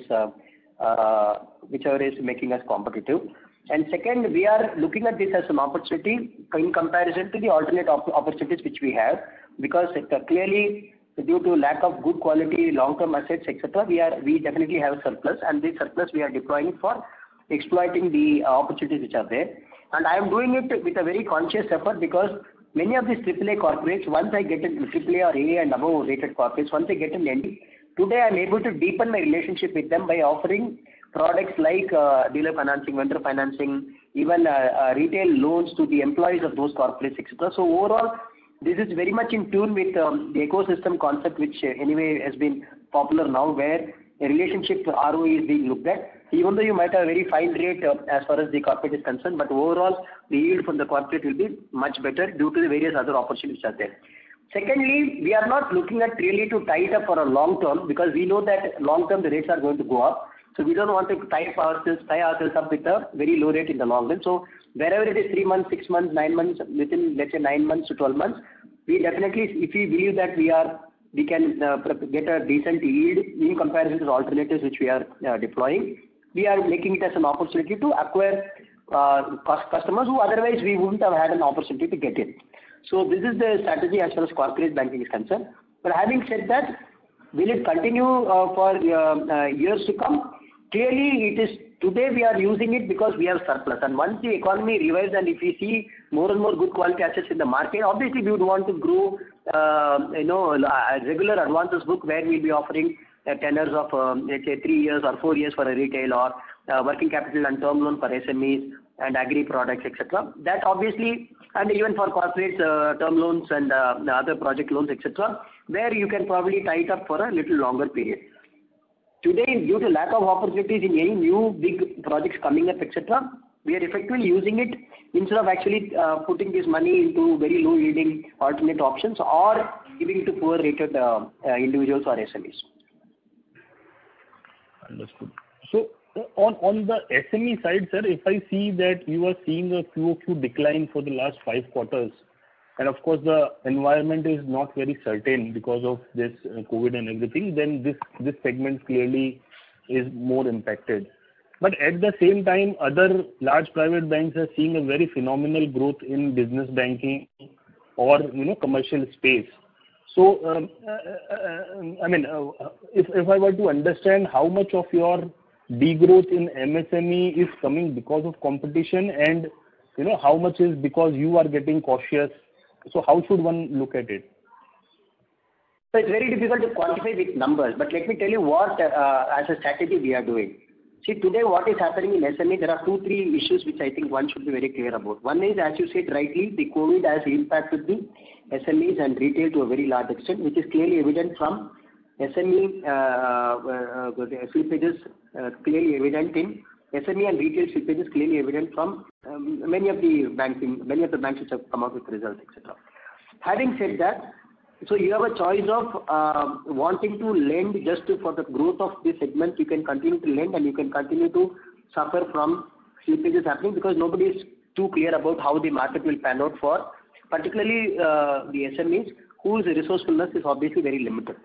making us competitive. Second, we are looking at this as an opportunity in comparison to the alternate opportunities which we have. Because uh, clearly due to lack of good quality long-term assets, et cetera, we definitely have a surplus, and this surplus we are deploying for exploiting the uh, opportunities which are there. And I am doing it with a very conscious effort because many of these AAA corporates, once I get into AAA or AA and above rated corporates, once they get in lending, today I'm able to deepen my relationship with them by offering products like uh, dealer financing, vendor financing, even uh, uh, retail loans to the employees of those corporates, et cetera. Overall, this is very much in tune with um, the ecosystem concept, which anyway has been popular now, where a relationship ROE is being looked at. Even though you might have a very fine rate as far as the corporate is concerned, but overall the yield from the corporate will be much better due to the various other opportunities are there. Secondly, we are not looking at really to tie it up for a long term because we know that long term the rates are going to go up. We don't want to tie ourselves up with a very low rate in the long run. So wherever it is three months, six months, nine months, within, let's say nine months to 12 months, we definitely, if we believe that we are we can uh, get a decent yield in comparison to the alternatives which we are uh, deploying, we are making it as an opportunity to acquire uh, customers who otherwise we wouldn't have had an opportunity to get in. So this is the strategy as far as corporate banking is concerned. But having said that, will it continue for years to come? Clearly, it is. Today we are using it because we have surplus. And once the economy revives and if we see more and more good quality assets in the market, obviously we would want to grow, uh, you know, regular advances book where we'll be offering uh, tenures of, um, let's say three years or four years for a retail or uh, working capital and term loan for SMEs and agri products, et cetera. That obviously, and even for corporates, term loans and other project loans, et cetera, where you can probably tie it up for a little longer period. Today, due to lack of opportunities in any new big projects coming up, et cetera, we are effectively using it instead of actually uh, putting this money into very low yielding alternate options or giving to poor rated uh, uh, individuals or SMEs. Understood. So uh on the SME side, sir, if I see that you are seeing a QoQ decline for the last five quarters, of course the environment is not very certain because of this uh, COVID and everything, then this segment clearly is more impacted. But at the same time, other large private banks are seeing a very phenomenal growth in business banking or, you know, commercial space. So, um, uh, uh, um, I mean, if I were to understand how much of your degrowth in MSME is coming because of competition and, you know, how much is because you are getting cautious. So how should one look at it? So it's very difficult to quantify with numbers, but let me tell you what, uh, as a strategy we are doing. See, today what is happening in SME, there are two, three issues which I think one should be very clear about. One is, as you said rightly, the COVID has impacted the SMEs and retail to a very large extent, which is clearly evident from SME uh, uh, slippages, clearly evident in SME and retail slippages clearly evident from um, many of the banking, many of the banks which have come out with results, et cetera. Having said that, so you have a choice of uh, wanting to lend just for the growth of this segment, you can continue to lend and you can continue to suffer from slippages happening because nobody is too clear about how the market will pan out for particularly uh, the SMEs whose resourcefulness is obviously very limited.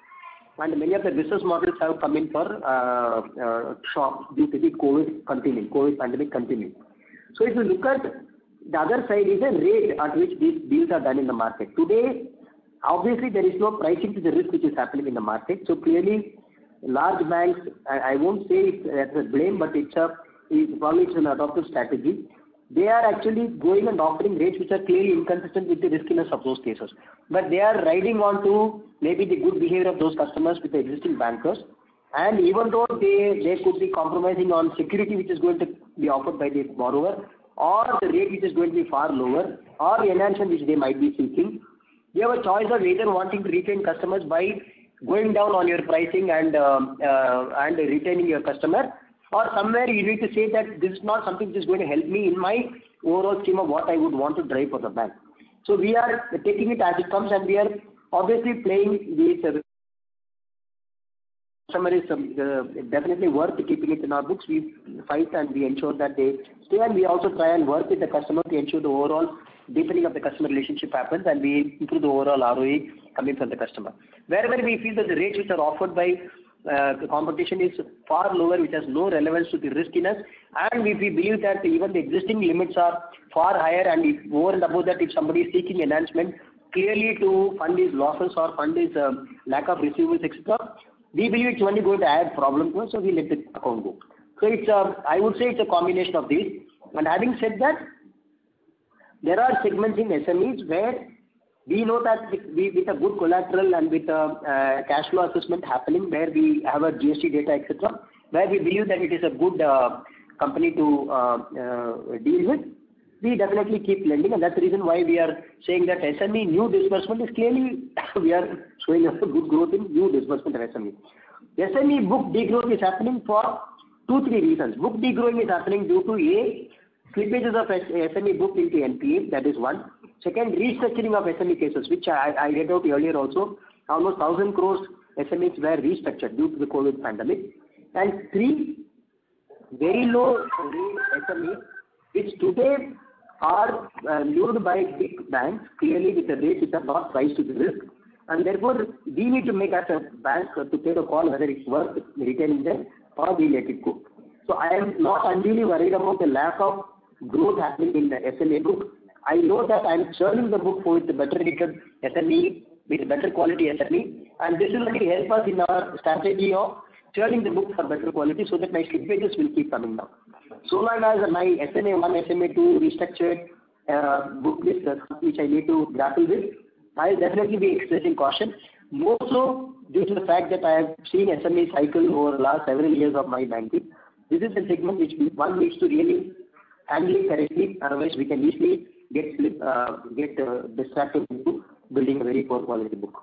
And many of the business models have come in for uh, uh, shock due to the COVID continuing, COVID pandemic continuing. So if you look at The other side is the rate at which these deals are done in the market. Today, obviously, there is no pricing to the risk which is happening in the market. So clearly, large banks, I won't say it's a blame, but it's probably an adopted strategy. They are actually going and offering rates which are clearly inconsistent with the riskiness of those cases. But they are riding on to maybe the good behavior of those customers with the existing bankers. And even though they they could be compromising on security which is going to be offered by the borrower, or the rate which is going to be far lower, or the enhancement which they might be seeking, they have a choice of either wanting to retain customers by going down on your pricing and uh, uh, and retaining your customer, or somewhere you need to say that this is not something which is going to help me in my overall scheme of what I would want to drive for the bank. So we are taking it as it comes, and we are obviously playing uh, um, the these customers definitely worth keeping it in our books. We fight and we ensure that they stay, and we also try and work with the customer to ensure the overall deepening of the customer relationship happens, and we improve the overall ROE coming from the customer. Wherever we feel that the rates which are offered by Uh, competition is far lower, which has no relevance to the riskiness, and if we believe that even the existing limits are far higher, and over and above that, if somebody is seeking enhancement clearly to fund his losses or fund his um, lack of receivables, etc., we believe it's only going to add problem to us, so we let the account go. So um, I would say it's a combination of these. And having said that, there are segments in SMEs where we know that with a good collateral and with a cash flow assessment happening, where we have a GST data, etc., where we believe that it is a good uh, company to deal with, we definitely keep lending. And that's the reason why we are saying that SME new disbursement is clearly we are showing a good growth in new disbursement of SME. SME book degrowth is happening for two, three reasons. Book degrowing is happening due to A, slippages of SME book into NPA. That is one. Second, restructuring of SME cases, which I read out earlier also. Almost 1,000 crores SMEs were restructured due to the COVID pandemic. And three, very low rate SMEs, which today are uh, lured by big banks, clearly with the rates which are not priced to the risk. And therefore, we need to make as a bank to take a call whether it's worth retaining them or we let it go. So I am not unduly worried about the lack of growth happening in the SME book. I know that I'm churning the book with the better rated SME, with better quality SME, and this will only help us in our strategy of churning the book for better quality so that my slippages will keep coming down. So long as my SMA1, SMA2 restructured uh, book list, uh, which I need to grapple with, I'll definitely be expressing caution. More so due to the fact that I have seen SME cycle over the last several years of my banking. This is a segment which one needs to really handle correctly. Otherwise, we can easily get uh, uh, distracted into building a very poor quality book.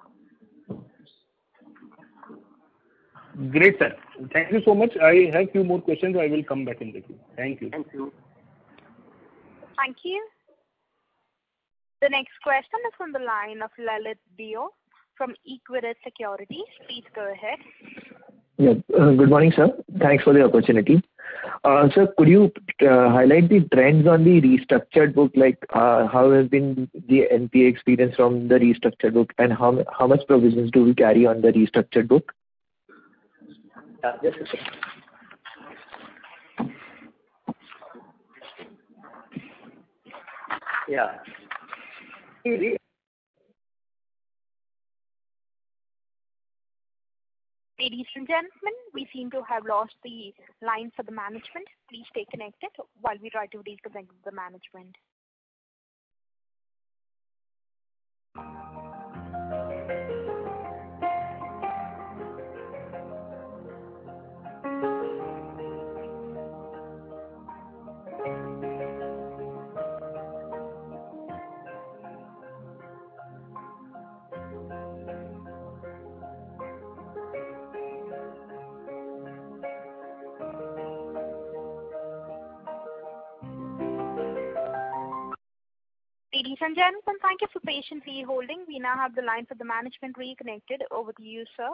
Great, sir. Thank you so much. I have few more questions. I will come back in the queue. Thank you. Thank you. Thank you. The next question is from the line of Lalit Deo from Equirus Securities. Please go ahead. Yeah. Good morning, sir. Thanks for the opportunity. Uh, sir, could you uh, highlight the trends on the restructured book, like uh, how has been the NPA experience from the restructured book, and how how much provisions do we carry on the restructured book? Just a second. Yeah. Ladies and gentlemen, we seem to have lost the line for the management. Please stay connected while we try to reconnect the management. And gentlemen, thank you for patiently holding. We now have the line for the management reconnected. Over to you, sir.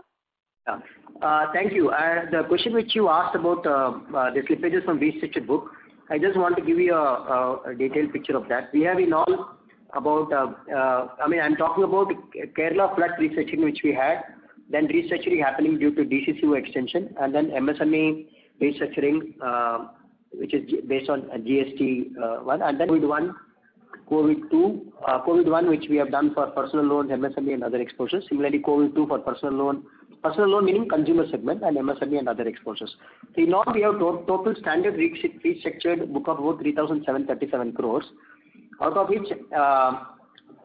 Uh, thank you. The question which you asked about uh, uh, the slippages from restructured book, I just want to give you a detailed picture of that. We have in all about, I mean, I'm talking about Kerala flood restructuring which we had, then restructuring happening due to DCCO extension, and then MSME restructuring which is based on GST one, and then one COVID two, uh, COVID one, which we have done for personal loans, MSME and other exposures. Similarly, COVID two for personal loan. Personal loan meaning consumer segment and MSME and other exposures. In all, we have total standard restructured book of about 3,737 crores, out of which uh,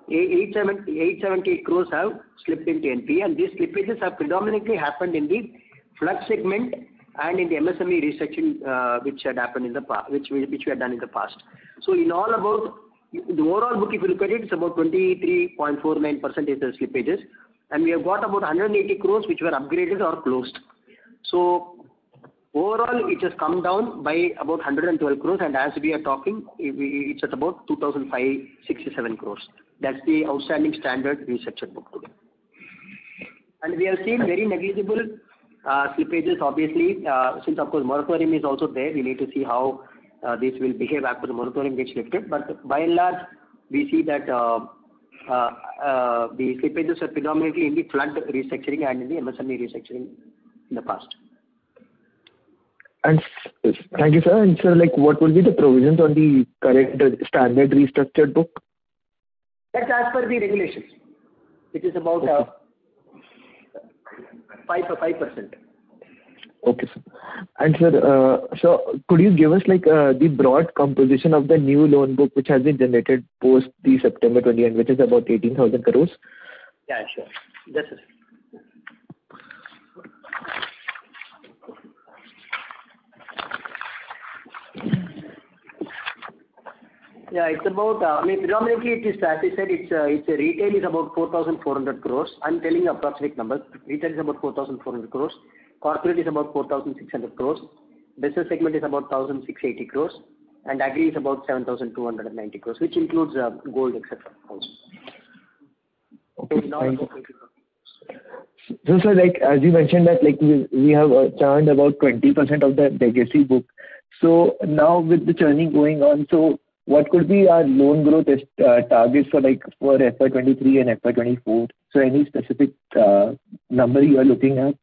878 crores have slipped into NPA, and these slippages have predominantly happened in the flood segment and in the MSME restructuring, uh, which had happened in the past, which we had done in the past. So in all about the overall book, if you look at it, it's about 23.49% is the slippages, and we have got about 180 crores which were upgraded or closed. So overall, it has come down by about 112 crores, and as we are talking, it's at about 2,567 crores. That's the outstanding standard restructured book today. And we have seen very negligible uh, slippages obviously, uh, since of course moratorium is also there. We need to see how Uh, this will behave after the moratorium gets lifted. But by and large, we see that uh, uh, the slippages are predominantly in the flood restructuring and in the MSME restructuring in the past. And thank you, sir. Sir, like, what will be the provisions on the current standard restructured book? That's as per the regulations. It is about 5%. Okay, sir. And sir, uh, so could you give us like uh, the broad composition of the new loan book which has been generated post the September 20 and which is about 18,000 crore? Yeah, sure. Just a second. Yeah, it's about, uh, I mean, predominantly it is, as I said, it's retail is about 4,400 crores. I'm telling you approximate numbers. Retail is about 4,400 crores. Corporate is about 4,600 crores. Business segment is about 1,680 crores. And agri is about 7,290 crores, which includes uh, gold, et cetera, also. Okay. Thank you. Sir, like, as you mentioned that like we have uh, churned about 20% of the legacy book. So now with the churning going on, so what could be our loan growth uh, targets for like for FY 2023 and FY 2024? Any specific number you are looking at?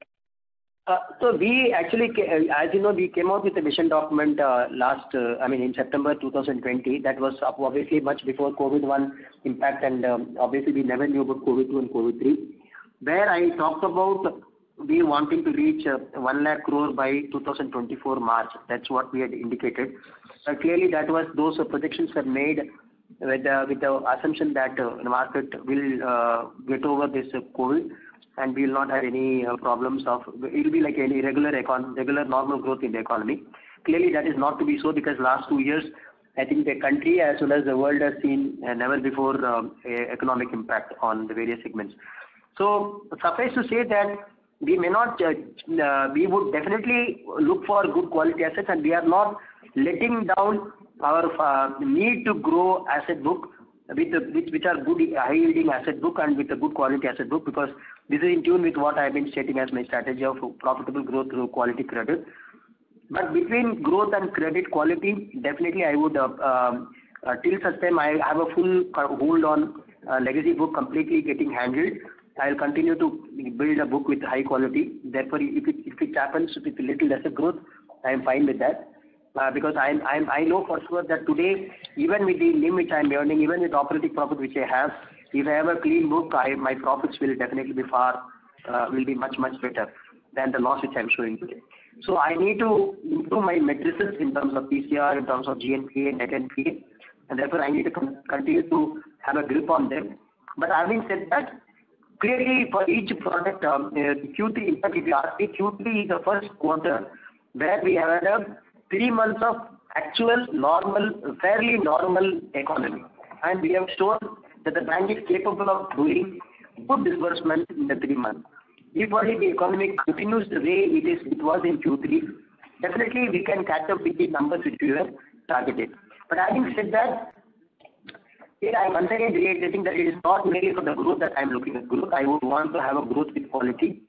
Uh, so, we actually, uh, as you know, we came out with a vision document uh, last, I mean, in September 2020. That was obviously much before COVID one impact and um, obviously we never knew about COVID two and COVID three. Where I talked about we wanting to reach 1 lakh crore by 2024 March. That's what we had indicated. Clearly that was those projections were made with the assumption that the market will get over this COVID and we will not have any uh, problems of. It will be like any regular regular normal growth in the economy. Clearly, that is not to be so because last two years, I think the country as well as the world has seen uh, never before um, economic impact on the various segments. So suffice to say that we may not, uh, we would definitely look for good quality assets, and we are not letting down our need to grow asset book which are good high-yielding asset book and with a good quality asset book, because this is in tune with what I've been stating as my strategy of profitable growth through quality credit. But between growth and credit quality, definitely I would uh, um, uh, till such time I have a full hold on uh, legacy book completely getting handled. I'll continue to build a book with high quality. Therefore, if it happens with a little lesser growth, I am fine with that. Because I know for sure that today, even with the NIM which I'm earning, even with operating profit which I have, if I have a clean book, my profits will definitely be far, uh, will be much much better than the loss which I'm showing today. So I need to improve my metrics in terms of PCR, in terms of GNPA, net NPA, and therefore I need to continue to have a grip on them. But having said that, clearly for each product, Q3, in fact, if you ask me, Q3 is the first quarter where we have had three months of actual normal, fairly normal economy. And we have shown that the bank is capable of doing good disbursement in the three months. If only the economy continues the way it is, it was in Q3, definitely we can catch up with the numbers which we have targeted. But having said that, here I am once again reiterating that it is not merely for the growth that I'm looking at growth. I would want to have a growth with quality.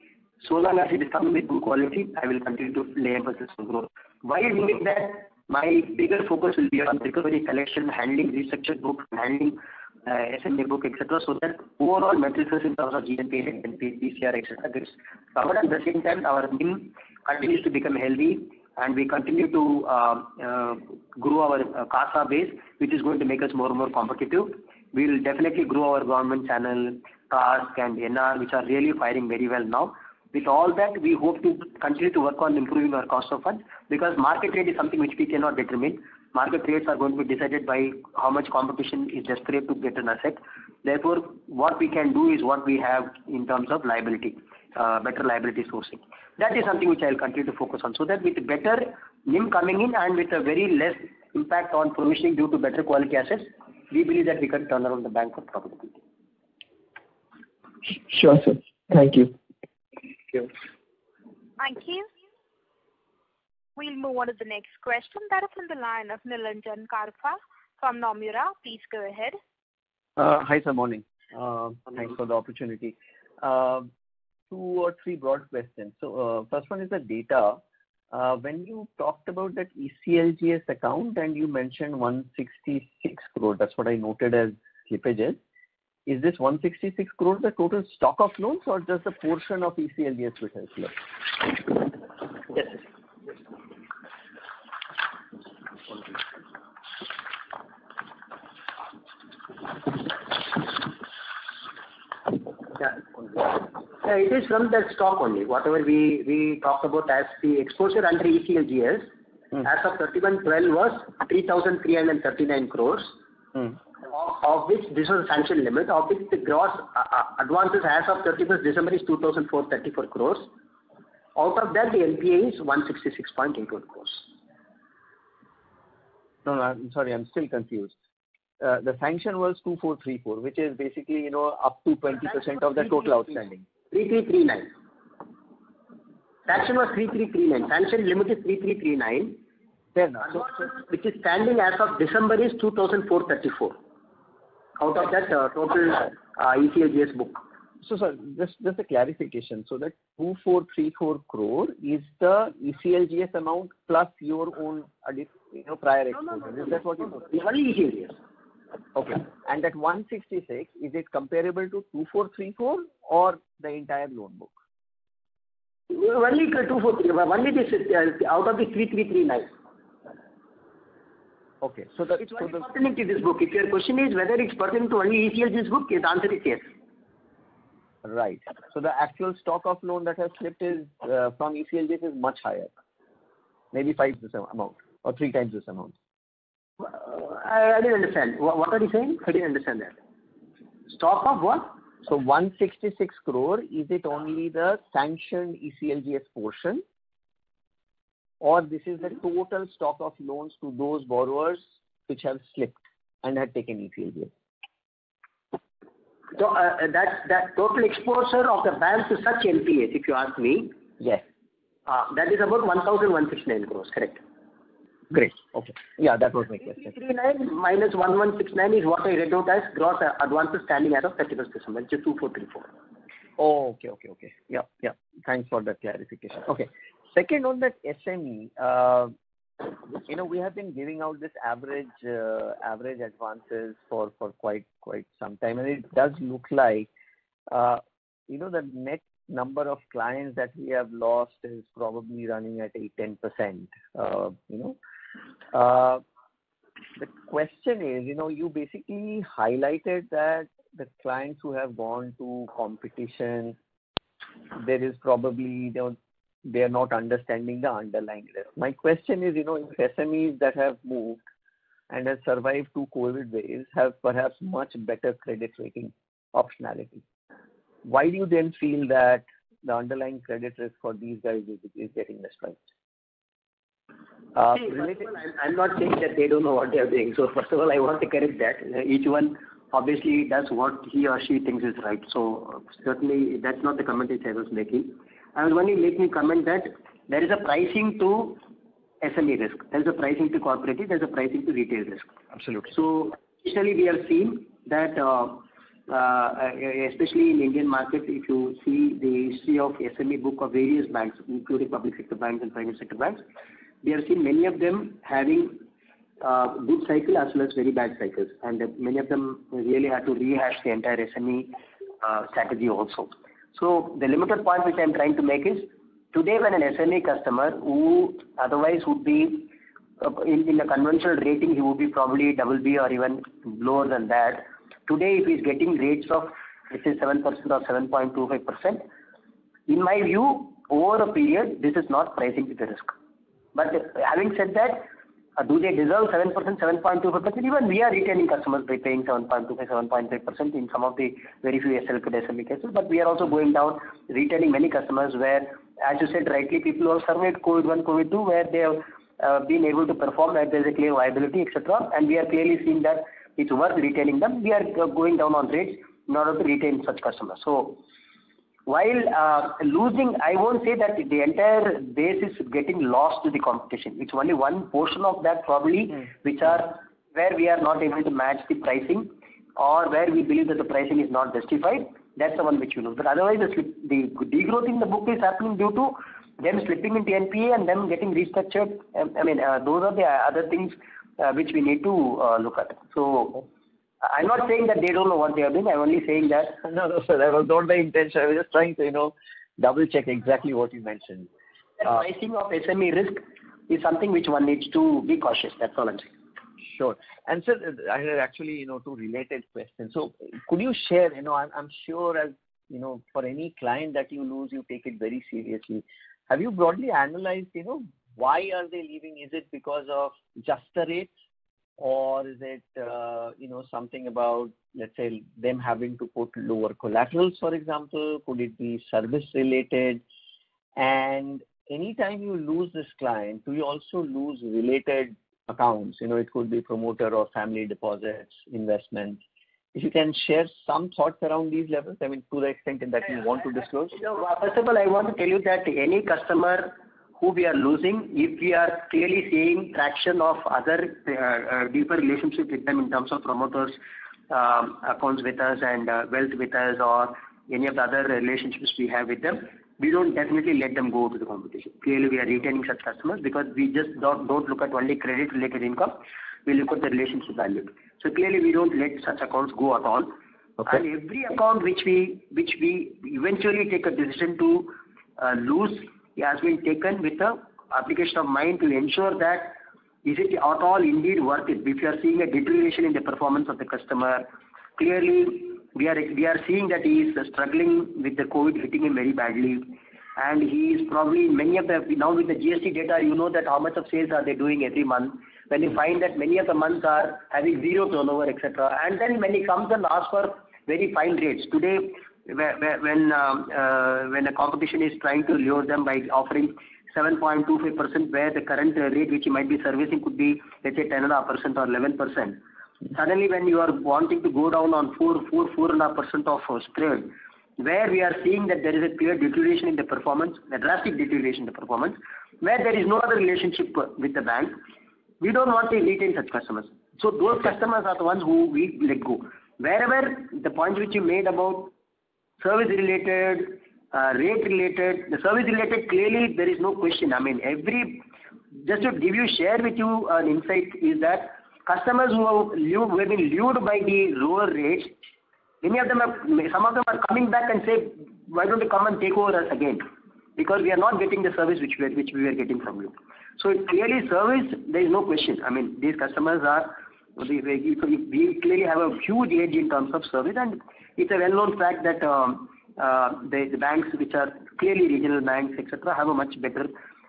So long as it is coming with good quality, I will continue to lay emphasis on growth. While doing that, my bigger focus will be on recovery collection, handling restructured books, handling Uh, SMA book, et so that overall metrics in terms of GNPA, NPA, PCR, et cetera, gets covered. At the same time, our NIM continues to become healthy. and we continue to uh, uh, grow our CASA base, which is going to make us more and more competitive. We'll definitely grow our government channel, TASC and NR, which are really firing very well now. With all that, we hope to continue to work on improving our cost of funds because market rate is something which we cannot determine. Market rates are going to be decided by how much competition is desperate to get an asset. Therefore, what we can do is what we have in terms of liability, uh, better liability sourcing. That is something which I'll continue to focus on, so that with better NIM coming in and with a very less impact on provisioning due to better quality assets, we believe that we can turn around the bank for profitability. Sure, sir. Thank you. Thank you. Thank you. We'll move on to the next question. That is on the line of Nilanjan Karfa from Nomura. Please go ahead. Uh, hi, sir. Uh, Morning. Thanks for the opportunity. Uh, two or three broad questions. First one is the data. When you talked about that ECLGS account and you mentioned 166 crore, that's what I noted as slippages. Is this 166 crore the total stock of loans or just a portion of ECLGS which has slipped? Yes. Yeah. It is from that stock only. Whatever we talked about as the exposure under ECLGS. Mm. As of 31/12 was 3,339 crore. Mm. Of which this was sanction limit, of which the gross advances as of 31st December is 2,434 crores. Out of that, the NPA is 166.81 crores. No, I'm sorry, I'm still confused. The sanction was 2,434, which is basically, you know, up to 20% of the total outstanding. 3,339. Sanction was 3,339. Sanction limit is 3,339. Fair enough. Which is standing as of December is 2,434. Out of that, uh, total uh, ECLGS book. So, sir, just just a clarification. So that 2,434 crore is the ECLGS amount plus your own you know, prior exposure. No, no. no, Is that what you said? Only ECLGS. Okay. and That 166, is it comparable to 2,434 or the entire loan book? Only 2,434. Only this uh, out of the 3,339. Okay. It's only pertaining to this book. If your question is whether it's pertaining to only ECLGS book, the answer is yes. Right. So the actual stock of loan that has slipped is uh, from ECLGS is much higher. Maybe five this amount or three times this amount. I didn't understand. What are you saying? I didn't understand that. Stock of what? So 166 crore, is it only the sanctioned ECLGS portion or this is the mm-hmm. total stock of loans to those borrowers which have slipped and had taken ECLGS? Uh, uh, That's that total exposure of the bank to such NPAs, if you ask me. Yes. Uh, that is about 1,169 crores. Correct. Great. Okay. Yeah, that was my question. 3,339 minus 1,169 is what I read out as gross advances standing as of 31st December, which is 2,434. Oh, okay. Okay, okay. Yeah. Yeah. Thanks for that clarification. Okay. Second, on that SME, uh, you know, we have been giving out this average uh, average advances for quite quite some time, and it does look like, uh, you know, the net number of clients that we have lost is probably running at 8%-10%. You know, uh, the question is, you know, you basically highlighted that the clients who have gone to competition, there is probably, you know, they are not understanding the underlying risk. My question is, you know, if SMEs that have moved and have survived two COVID waves have perhaps much better credit rating optionality, why do you then feel that the underlying credit risk for these guys is getting mispriced? Uh, See, I'm not saying that they don't know what they are doing. So First of all, I want to correct that. Each one obviously does what he or she thinks is right. So, uh, certainly that's not the comment which I was making. I was only making comment that there is a pricing to SME risk. There's a pricing to cooperative, there's a pricing to retail risk. Absolutely. So, initially we have seen that, uh, Uh, uh, especially in Indian market, if you see the history of SME book of various banks, including public sector banks and private sector banks, we have seen many of them having uh, good cycle as well as very bad cycles. And many of them really had to rehash the entire SME strategy also. So the limited point which I'm trying to make is Today, when an SME customer who otherwise would be in a conventional rating, he would be probably double B or even lower than that. Today, if he's getting rates of, let's say, 7% or 7.25%, in my view, over a period, this is not pricing with the risk. But having said that, uh, do they deserve 7%, 7.25%? Even we are retaining customers by paying 7.25%, 7.5% in some of the very few SME cases. But we are also going down, retaining many customers where, as you said rightly, people who have surveyed COVID one, COVID two, where they have uh, been able to perform, where there's a clear viability, et cetera. We are clearly seeing that it's worth retaining them. We are uh, going down on rates in order to retain such customers. So while uh, losing, I won't say that the entire base is getting lost to the competition. It's only one portion of that probably, hmm. which are where we are not able to match the pricing or where we believe that the pricing is not justified. That's the one which we lose. But otherwise, the degrowth in the book is happening due to them slipping into NPA and them getting restructured. Um, I mean, uh, those are the other things Uh, which we need to uh, look at. So I'm not saying that they don't know what they are doing. I'm only saying that. No, no, sir, that was not my intention. I was just trying to you know, double-check exactly what you mentioned. The uh, Pricing of SME risk is something which one needs to be cautious. That's all I'm saying. Sure. And sir, I had actually two related questions. So could you share, you know, I'm sure as you know, for any client that you lose, you take it very seriously. Have you broadly analyzed why are they leaving? Is it because of just the rates or is it uh, you know, something about, let's say, them having to put lower collaterals, for example? Could it be service related? And anytime you lose this client, do you also lose related accounts? You know, it could be promoter or family deposits, investments. If you can share some thoughts around these levels, I mean, to the extent that you want to disclose. First of all, I want to tell you that any customer who we are losing, if we are clearly seeing traction of other uh, uh, deeper relationship with them in terms of promoters um, accounts with us and uh, wealth with us or any of the other relationships we have with them, we don't definitely let them go to the competition. Clearly, we are retaining such customers because we just don't don't look at only credit-related income. We look at the relationship value. So clearly, we don't let such accounts go at all. Okay. Every account which we which we eventually take a decision to uh, lose has been taken with the application of mind to ensure that is it at all indeed worth it. If you are seeing a deterioration in the performance of the customer, clearly we are we are seeing that he is struggling with the COVID hitting him very badly. And he is probably many of the now with the GST data, you know that how much of sales are they doing every month. When you find that many of the months are having zero turnover, et cetera. When he comes and asks for very fine rates. Today, when um, uh, when a competition is trying to lure them by offering 7.25%, where the current uh, rate which he might be servicing could be, let's say, 10.5% or 11%. Suddenly, when you are wanting to go down on 4.5% of uh, spread, where we are seeing that there is a clear deterioration in the performance, a drastic deterioration in the performance, where there is no other relationship with the bank, we don't want to retain such customers. So those customers are the ones who we let go. Wherever the point which you made about service related, uh, rate related. The service related, clearly there is no question. I mean every, just to give you, share with you an insight is that customers who have been lured by the lower rates, many of them are, some of them are coming back and say, "Why don't you come and take over us again?" Because we are not getting the service which we are, which we were getting from you. So clearly service, there is no question. I mean, these customers are, we, we clearly have a huge edge in terms of service, and it's a well-known fact that um, uh, the banks which are clearly regional banks, et cetera, have a much better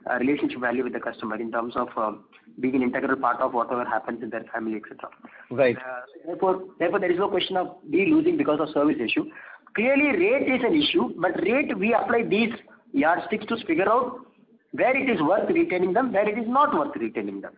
uh, relationship value with the customer in terms of um, being an integral part of whatever happens in their family, et cetera. Right. Uh, therefore, there is no question of we losing because of service issue. Clearly, rate is an issue, but rate, we apply these yardsticks to figure out where it is worth retaining them, where it is not worth retaining them.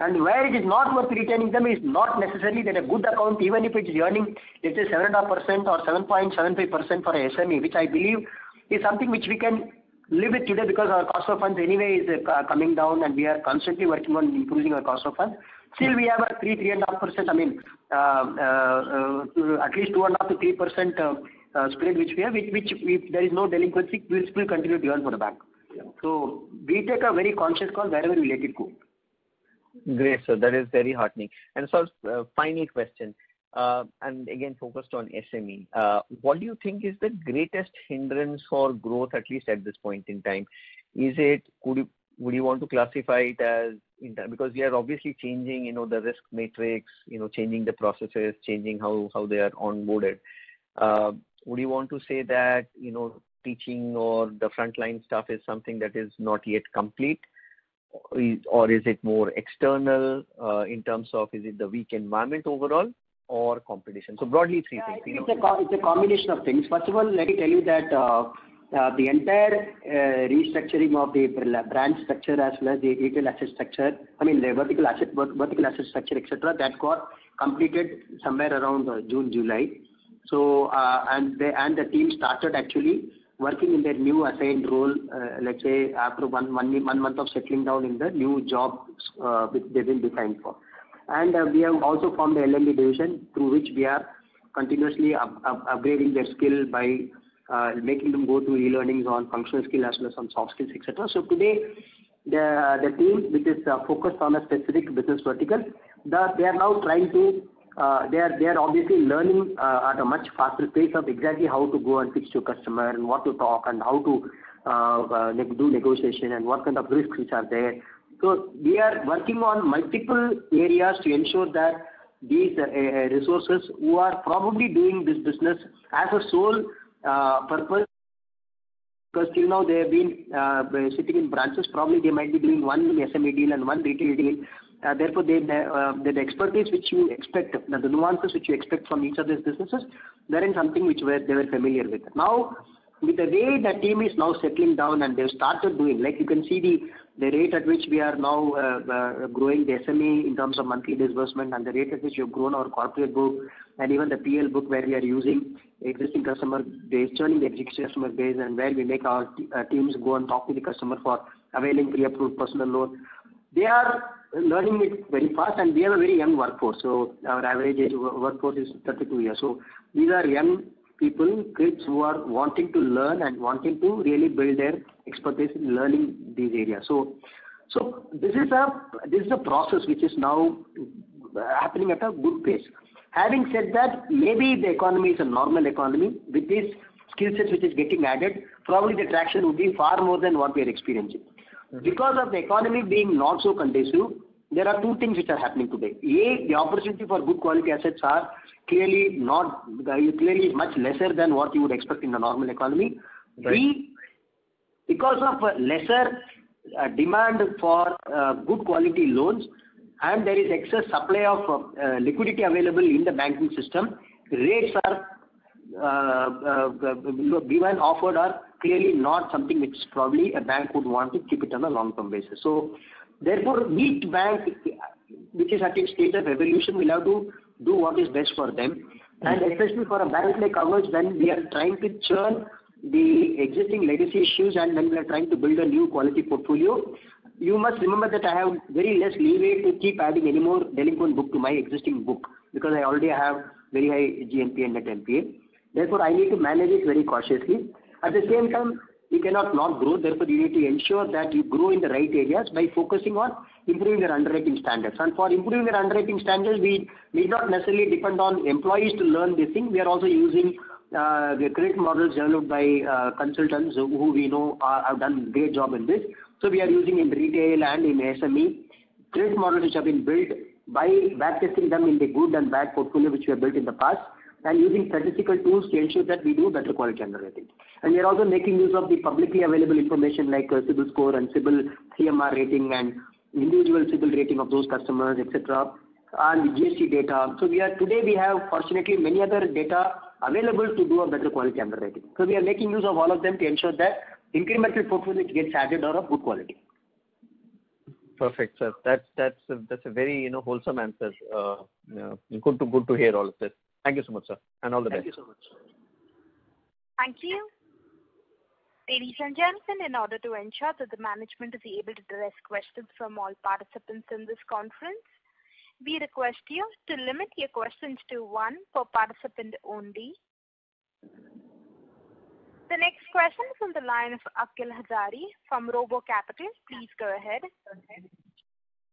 And where it is not worth retaining them is not necessarily that a good account, even if it is earning, let's say 7.5% or 7.75% for a SME, which I believe is something which we can live with today because our cost of funds anyway is uh, coming down, and we are constantly working on improving our cost of funds. Still we have a 3 3.5%, I mean, uh, uh, at least 2.5%-3% spread which we have, which if there is no delinquency, we'll still continue to earn for the bank. So we take a very conscious call wherever we let it go. Great, sir. That is very heartening. And Sir, uh, final question. Uh, and again, focused on SME. Uh, what do you think is the greatest hindrance for growth, at least at this point in time? Is it would you want to classify it as because we are obviously changing, you know, the risk matrix, you know, changing the processes, changing how they are onboarded. Would you want to say that, you know, teaching or the frontline stuff is something that is not yet complete? Or is it more external, uh, in terms of is it the weak environment overall or competition? So broadly, three things, know. It's a combination of things. First of all, let me tell you that uh, uh, the entire restructuring of the brand structure as well as the retail asset structure, I mean, the vertical asset vertical asset structure, et cetera, that got completed somewhere around June, July. So, and the and the team started actually working in their new assigned role, uh, let's say after one month of settling down in the new jobs uh, which they've been defined for. And uh, we have also formed the L&D division through which we are continuously upgrading their skill by making them go through e-learnings on functional skill as well as on soft skills, etc. So Today, the the team which is focused on a specific business vertical, the, they are now trying to, Uh, they are they are obviously learning uh, at a much faster pace of exactly how to go and pitch to customer and what to talk and how to uh, do negotiation and what kind of risks which are there. So we are working on multiple areas to ensure that these resources who are probably doing this business as a sole purpose, because till now they have been sitting in branches, probably they might be doing one SME deal and one retail deal. Uh, therefore, the uh, expertise which you expect, the nuances which you expect from each of these businesses, is something which they were familiar with. Now, with the way the team is now settling down and they've started doing, like you can see the the rate at which we are now uh, growing the SME in terms of monthly disbursement and the rate at which we've grown our corporate book and even the PL book where we are using existing customer base, churning the existing customer base, and where we make our teams go and talk to the customer for availing pre-approved personal loan. They are learning it very fast, and we have a very young workforce. So our average age workforce is 32 years. So these are young people, kids who are wanting to learn and wanting to really build their expertise in learning these areas. So, so this is a this is a process which is now happening at a good pace. Having said that, maybe the economy is a normal economy. With these skill sets which is getting added, probably the traction would be far more than what we are experiencing. Mm-hmm. Because of the economy being not so conducive, there are two things which are happening today. A, the opportunity for good quality assets are clearly not clearly much lesser than what you would expect in a normal economy. Right. B, because of lesser uh, demand for uh, good quality loans and there is excess supply of uh, liquidity available in the banking system, rates are given offered are clearly not something which probably a bank would want to keep it on a long-term basis. So therefore, each bank which is at a stage of evolution will have to do what is best for them. And mm-hmm. especially for a bank like ours, when we are trying to churn the existing legacy issues and when we are trying to build a new quality portfolio, you must remember that I have very less leeway to keep adding any more delinquent book to my existing book because I already have very high GNPA and net NPA. Therefore, I need to manage it very cautiously. At the same time, we cannot not grow. Therefore, you need to ensure that you grow in the right areas by focusing on improving your underwriting standards. And for improving your underwriting standards, we need not necessarily depend on employees to learn this thing. We are also using uh, the credit models developed by uh, consultants who we know have done a great job in this. So we are using in retail and in SME credit models which have been built by backtesting them in the good and bad portfolio which we have built in the past and using statistical tools to ensure that we do better quality underwriting. And we are also making use of the publicly available information like uh, CIBIL score and CIBIL CMR rating and individual CIBIL rating of those customers, et cetera, and GST data. So we are today we have fortunately many other data available to do a better quality underwriting. So we are making use of all of them to ensure that incremental portfolio which gets added are of good quality. Perfect, sir. That's a very, you know, wholesome answer. Uh, to good to hear all of this. Thank you so much, sir, and all the best. Thank you so much. Thank you. Ladies and gentlemen, in order to ensure that the management is able to address questions from all participants in this conference, we request you to limit your questions to one per participant only. The next question is on the line of Akhil Hazari from RoboCapital. Please go ahead.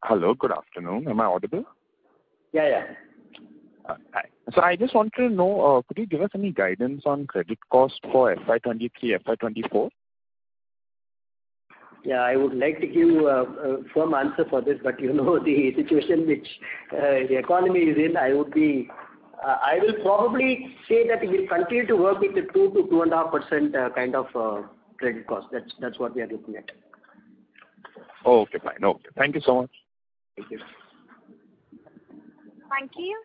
Hello, good afternoon. Am I audible? Yeah, yeah. Hi. So I just wanted to know, uh, could you give us any guidance on credit cost for FY 2023, FY 2024? Yeah, I would like to give uh, a firm answer for this, but you know the situation which uh, the economy is in. I would be uh I will probably say that we'll continue to work with the 2%-2.5% kind of credit cost. That's what we are looking at. Okay, fine. Okay. Thank you so much. Thank you. Thank you.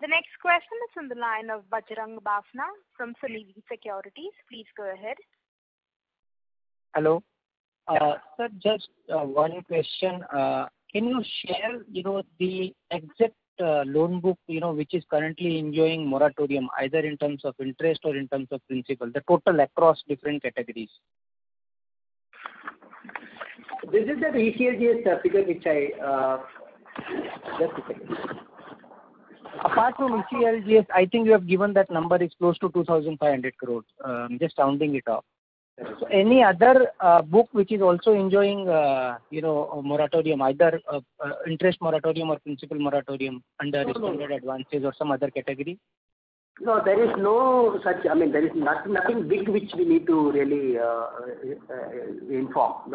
The next question is from the line of Bajrang Bafna from Sunidhi Securities. Please go ahead. Hello. Uh, sir, just uh, one question. Uh, can you share, you know, the exact loan book, you know, which is currently enjoying moratorium, either in terms of interest or in terms of principal, the total across different categories? This is the ECLGS figure which I just a second. Apart from ECLGS, I think you have given that number is close to 2,500 crore. Um, just rounding it off. Any other uh, book which is also enjoying, uh, you know, moratorium, either uh, interest moratorium or principal moratorium under extended advances or some other category? No, there is no such. I mean, there is nothing big which we need to really inform.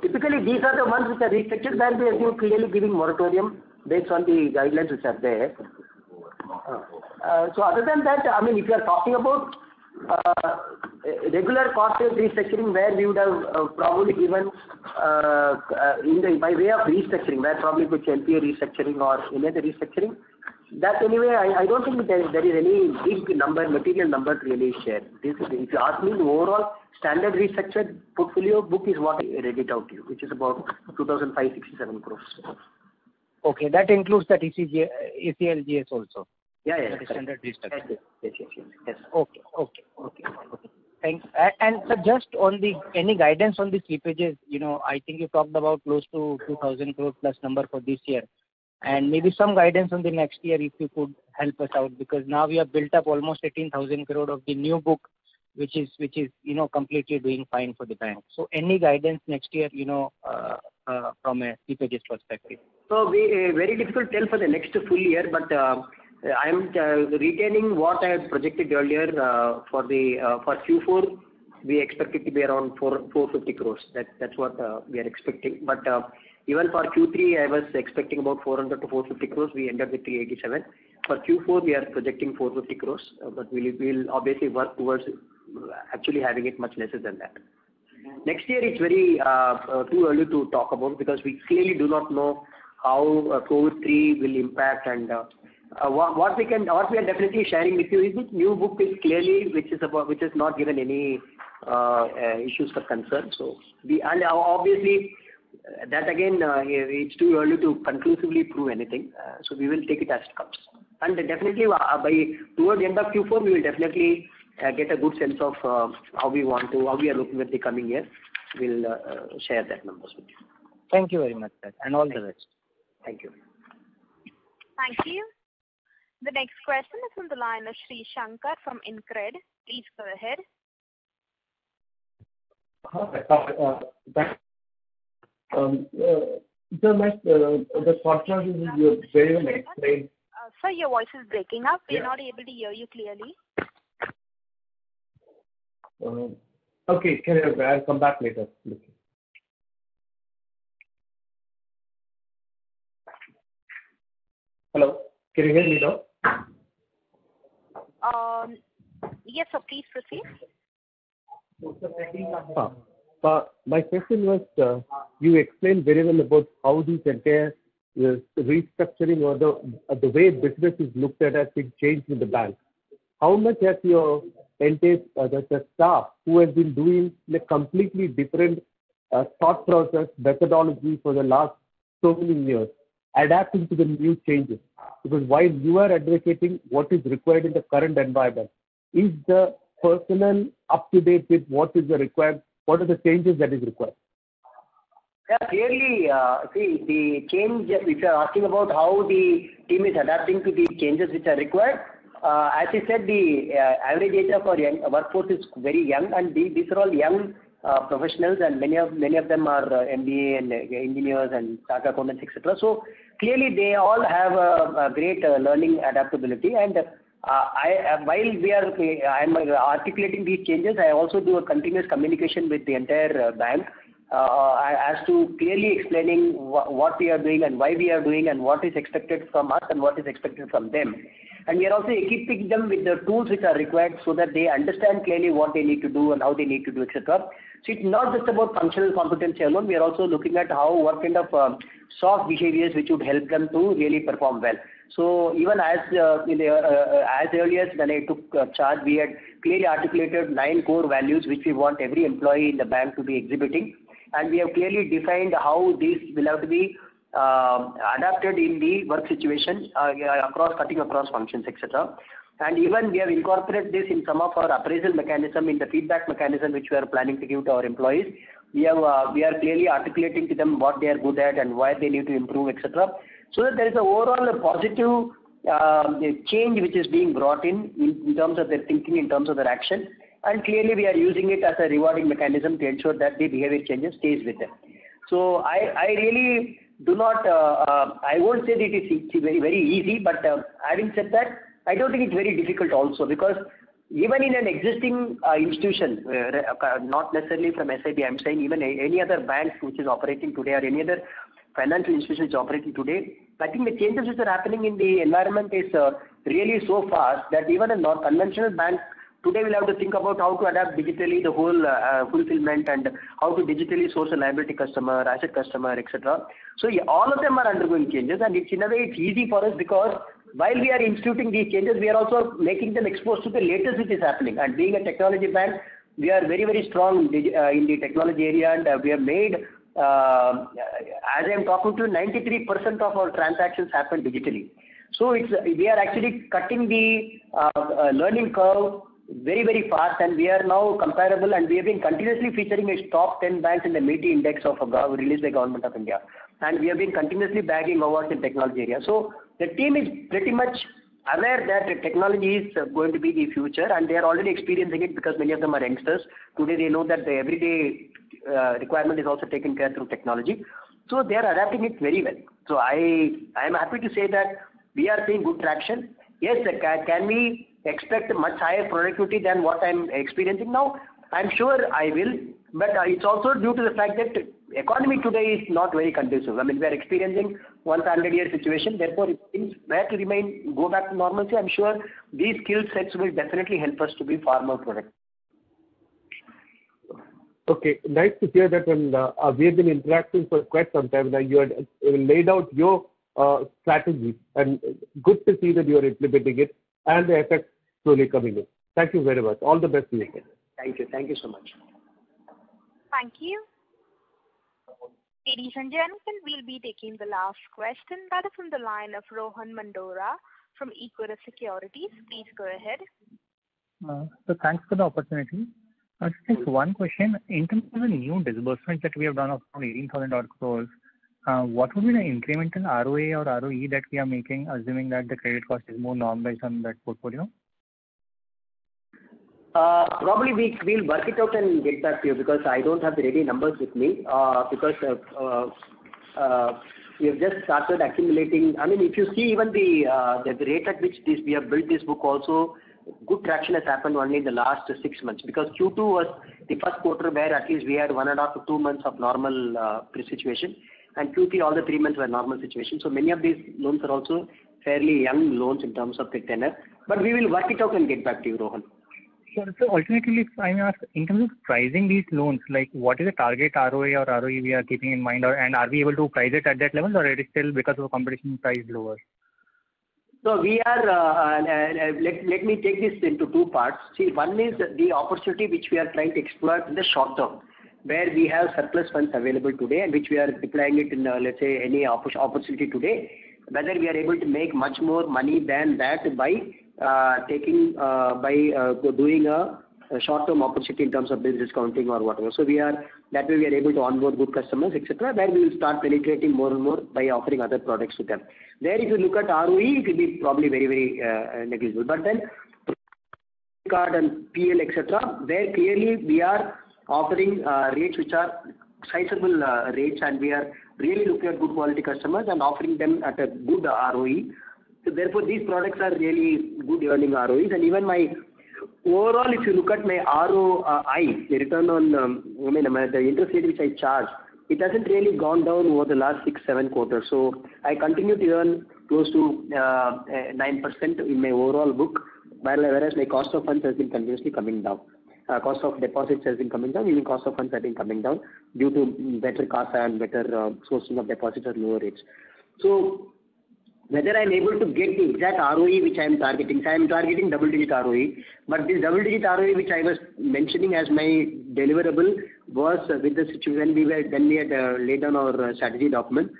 Typically these are the ones which are restricted, where we been clearly giving moratorium based on the guidelines which are there. Uh, so, other than that, I mean, if you are talking about uh, regular cost of restructuring, where we would have uh, probably given by way of restructuring, where probably with NPA restructuring or any other restructuring, that anyway, I don't think there is any big number, material number to really share. If you ask me, the overall standard restructured portfolio book is what I read it out to you, which is about 2,567 crore. Okay. That includes that ECLGS also? Yeah, yeah. The standard restructure. Yes. Yes. Okay. Okay. Okay. Okay. Thanks. Sir, just on the any guidance on the slippages, you know, I think you talked about close to 2,000 crore plus number for this year. And maybe some guidance on the next year, if you could help us out, because now we have built up almost 18,000 crore of the new book, which is, which is, you know, completely doing fine for the bank. So any guidance next year, you know, uh, Uh, from a slippages perspective? So, uh, very difficult to tell for the next full year, but uh, I am retaining what I had projected earlier for the uh for Q4. We expect it to be around 450 crore. That's what we are expecting. But even for Q3, I was expecting about 400 crore-450 crore. We ended with 387 crore. For Q4, we are projecting 450 crore, but we'll obviously work towards actually having it much lesser than that. Next year it's very uh, uh, too early to talk about because we clearly do not know how uh, COVID-3 will impact. And uh uh what we can what we are definitely sharing with you is this new book is clearly which has not given any issues for concern. So obviously that again, it's too early to conclusively prove anything. So we will take it as it comes. And definitely, by towards the end of Q4, we will definitely Uh, get a good sense of uh, how we want to how we are looking at the coming year. We'll uh, share that numbers with you. Thank you very much, sir, and all the best. Thank you. Thank you. The next question is from the line of Sri Shankar from InCred. Please go ahead. Um, the thought process is you have very well explained. Sir, your voice is breaking up. We're not able to hear you clearly. Uh, okay. I'll come back later. Hello, can you hear me now? Um, yes, sir. Please proceed. Ah, my question was, uh, you explained very well about how this entire uh, restructuring or the way business is looked at has been changed in the bank. How much has your entire the staff who has been doing a completely different thought process, methodology for the last so many years, adapting to the new changes? Because while you are advocating what is required in the current environment, is the personnel up to date with what is the required? What are the changes that is required? Yeah, clearly, uh, see the change, if you're asking about how the team is adapting to the changes which are required, Uh, as I said, the uh, average age of our workforce is very young, and these are all young uh, professionals, and many of them are MBA and engineers and chartered accountants, et cetera. Clearly they all have a great learning adaptability. And while we are I'm articulating these changes, I also do a continuous communication with the entire bank as to clearly explaining what we are doing and why we are doing and what is expected from us and what is expected from them. And we are also equipping them with the tools which are required so that they understand clearly what they need to do and how they need to do, et cetera. It's not just about functional competency alone. We are also looking at how, what kind of uh, soft behaviors which would help them to really perform well. So even as uh, uh, early as when I took charge, we had clearly articulated nine core values which we want every employee in the bank to be exhibiting. And we have clearly defined how these will have to be Um, adapted in the work situation, uh, across cutting across functions, etc. And Even we have incorporated this in some of our appraisal mechanism, in the feedback mechanism which we are planning to give to our employees. We have uh, we are clearly articulating to them what they are good at and why they need to improve, etc. So That there is an overall positive um, change which is being brought in in terms of their thinking, in terms of their action. And clearly we are using it as a rewarding mechanism to ensure that the behavior changes stays with them. So I Uh, uh, won't say that it is very very easy, but uh, having said that, I don't think it's very difficult also because even in an existing institution, not necessarily from SIB, I'm saying even any other bank which is operating today or any other financial institution which is operating today, I think the changes which are happening in the environment is really so fast that even a non conventional bank today we will have to think about how to adapt digitally the whole uh, uh, fulfillment and how to digitally source a liability customer, asset customer, et cetera. All of them are undergoing changes, and in a way it's easy for us because while we are instituting these changes, we are also making them exposed to the latest which is happening. And being a technology bank, we are very very strong in uh, the technology area, and we have made, um, as I'm talking to you, 93% of our transactions happen digitally. So it's we are actually cutting the learning curve very very fast, and we are now comparable, and we have been continuously featuring as top 10 banks in the MeitY index of uh, released by Government of India. And we have been continuously bagging awards in technology area. So the team is pretty much aware that technology is uh, going to be the future, and they are already experiencing it because many of them are youngsters. Today, they know that the everyday uh, requirement is also taken care through technology. So they are adapting it very well. So I I am happy to say that we are seeing good traction. Yes, can we expect much higher productivity than what I'm experiencing now? I'm sure I will, but uh, it's also due to the fact that economy today is not very conducive. I mean, we are experiencing 100-year situation. Therefore, if things were to remain, go back to normalcy, I'm sure these skill sets will definitely help us to be far more productive. Okay. Nice to hear that. And uh, We have been interacting for quite some time now. You had uh, laid out your strategy, and good to see that you are implementing it and the effects slowly coming in. Thank you very much. All the best to you. Thank you. Thank you so much. Thank you. Ladies and gentlemen, we'll be taking the last question. That is from the line of Rohan Mandora from Equirus Securities. Please go ahead. Uh, Sir, thanks for the opportunity. Just one question. In terms of the new disbursements that we have done of around 18,000 odd crores, uh, what would be the incremental ROA or ROE that we are making, assuming that the credit cost is more normalized on that portfolio? Uh, probably we we'll work it out and get back to you because I don't have the ready numbers with me. Uh, because uh, we have just started accumulating. I mean, if you see even the the rate at which this we have built this book also, good traction has happened only in the last six months. Because Q2 was the first quarter where at least we had one and a half to two months of normal situation. And Q3, all the three months were normal situation. So many of these loans are also fairly young loans in terms of the tenure. But we will work it out and get back to you, Rohan. Sure. Alternatively, if I may ask, in terms of pricing these loans, like what is the target ROA or ROE we are keeping in mind? And are we able to price it at that level, or it is still because of competition priced lower? So we are, uh, let me take this into two parts. See, one is the opportunity which we are trying to exploit in the short term, where we have surplus funds available today and which we are deploying it in, uh, let's say, any opportunity today. Whether we are able to make much more money than that by Uh, uh, uh, doing a short-term opportunity in terms of bill discounting or whatever. So we are that way we are able to onboard good customers, et cetera, where we will start penetrating more and more by offering other products to them. There, if you look at ROE, it will be probably very very uh negligible. But then card and PL, et cetera, there clearly we are offering rates which are sizable rates, and we are really looking at good quality customers and offering them at a good ROE. So therefore, these products are really good earning ROEs. And even my overall, if you look at my ROI, the return on, um, I mean, the interest rate which I charge, it hasn't really gone down over the last six, seven quarters. So I continue to earn close to uh, 9% in my overall book, whereas my cost of funds has been continuously coming down. Uh, cost of deposits has been coming down, even cost of funds have been coming down due to better CASA and better uh, sourcing of deposits at lower rates. Whether I'm able to get the exact ROE which I am targeting, So I am targeting double-digit ROE. But this double-digit ROE which I was mentioning as my deliverable was with the situation when we had uh, laid down our uh, strategy document.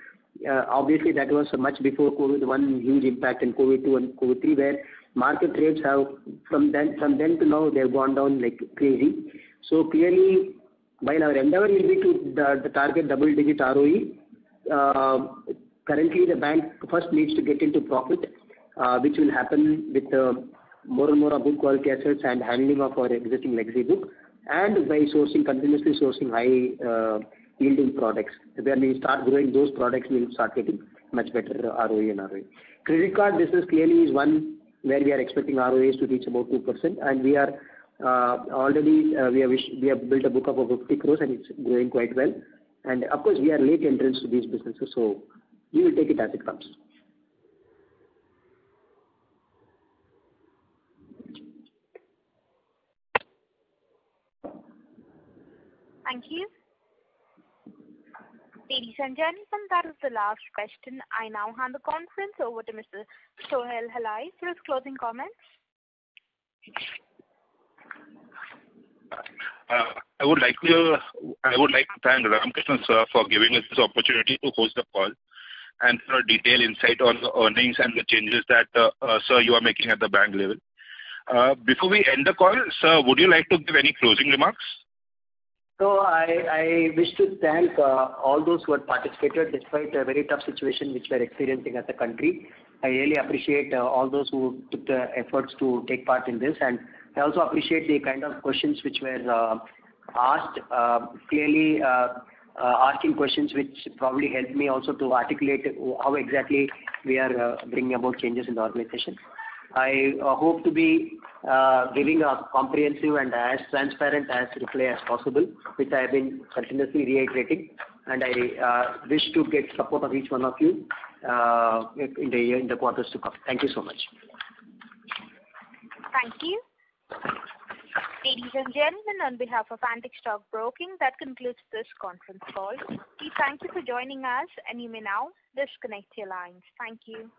Uh, obviously, that was much before COVID, one huge impact in COVID two and COVID three, where market rates have from then from then to now, they've gone down like crazy. So clearly, while our endeavor will be to the target double-digit ROE, currently the bank first needs to get into profit, uh, which will happen with uh, more and more of good quality assets and handling of our existing legacy book, and by sourcing continuously sourcing high uh, yielding products. When we start growing those products, we'll start getting much better ROE and ROE. Credit card business clearly is one where we are expecting ROEs to reach about 2%, and we are already we have we have built a book of over 50 crores, and it's growing quite well. And of course, we are late entrants to these businesses, so we will take it as it comes. Thank you. Ladies and gentlemen, that is the last question. I now hand the conference over to Mr. Sohail Halai for his closing comments. Uh, I would like to I would like to thank Ramakrishnan, sir, for giving us this opportunity to host the call and for a detailed insight on the earnings and the changes that, uh, uh, sir, you are making at the bank level. Uh, before we end the call, sir, would you like to give any closing remarks? So I wish to thank all those who had participated despite a very tough situation which we're experiencing as a country. I really appreciate all those who took the efforts to take part in this, and I also appreciate the kind of questions which were asked. Clearly, Uh, asking questions which probably helped me also to articulate how exactly we are uh, bringing about changes in the organization. I uh, hope to be giving a comprehensive and as transparent as reply as possible, which I have been continuously reiterating, and I wish to get support of each one of you in the in the quarters to come. Thank you so much. Thank you. Ladies and gentlemen, on behalf of Antique Stock Broking, that concludes this conference call. We thank you for joining us, and you may now disconnect your lines. Thank you.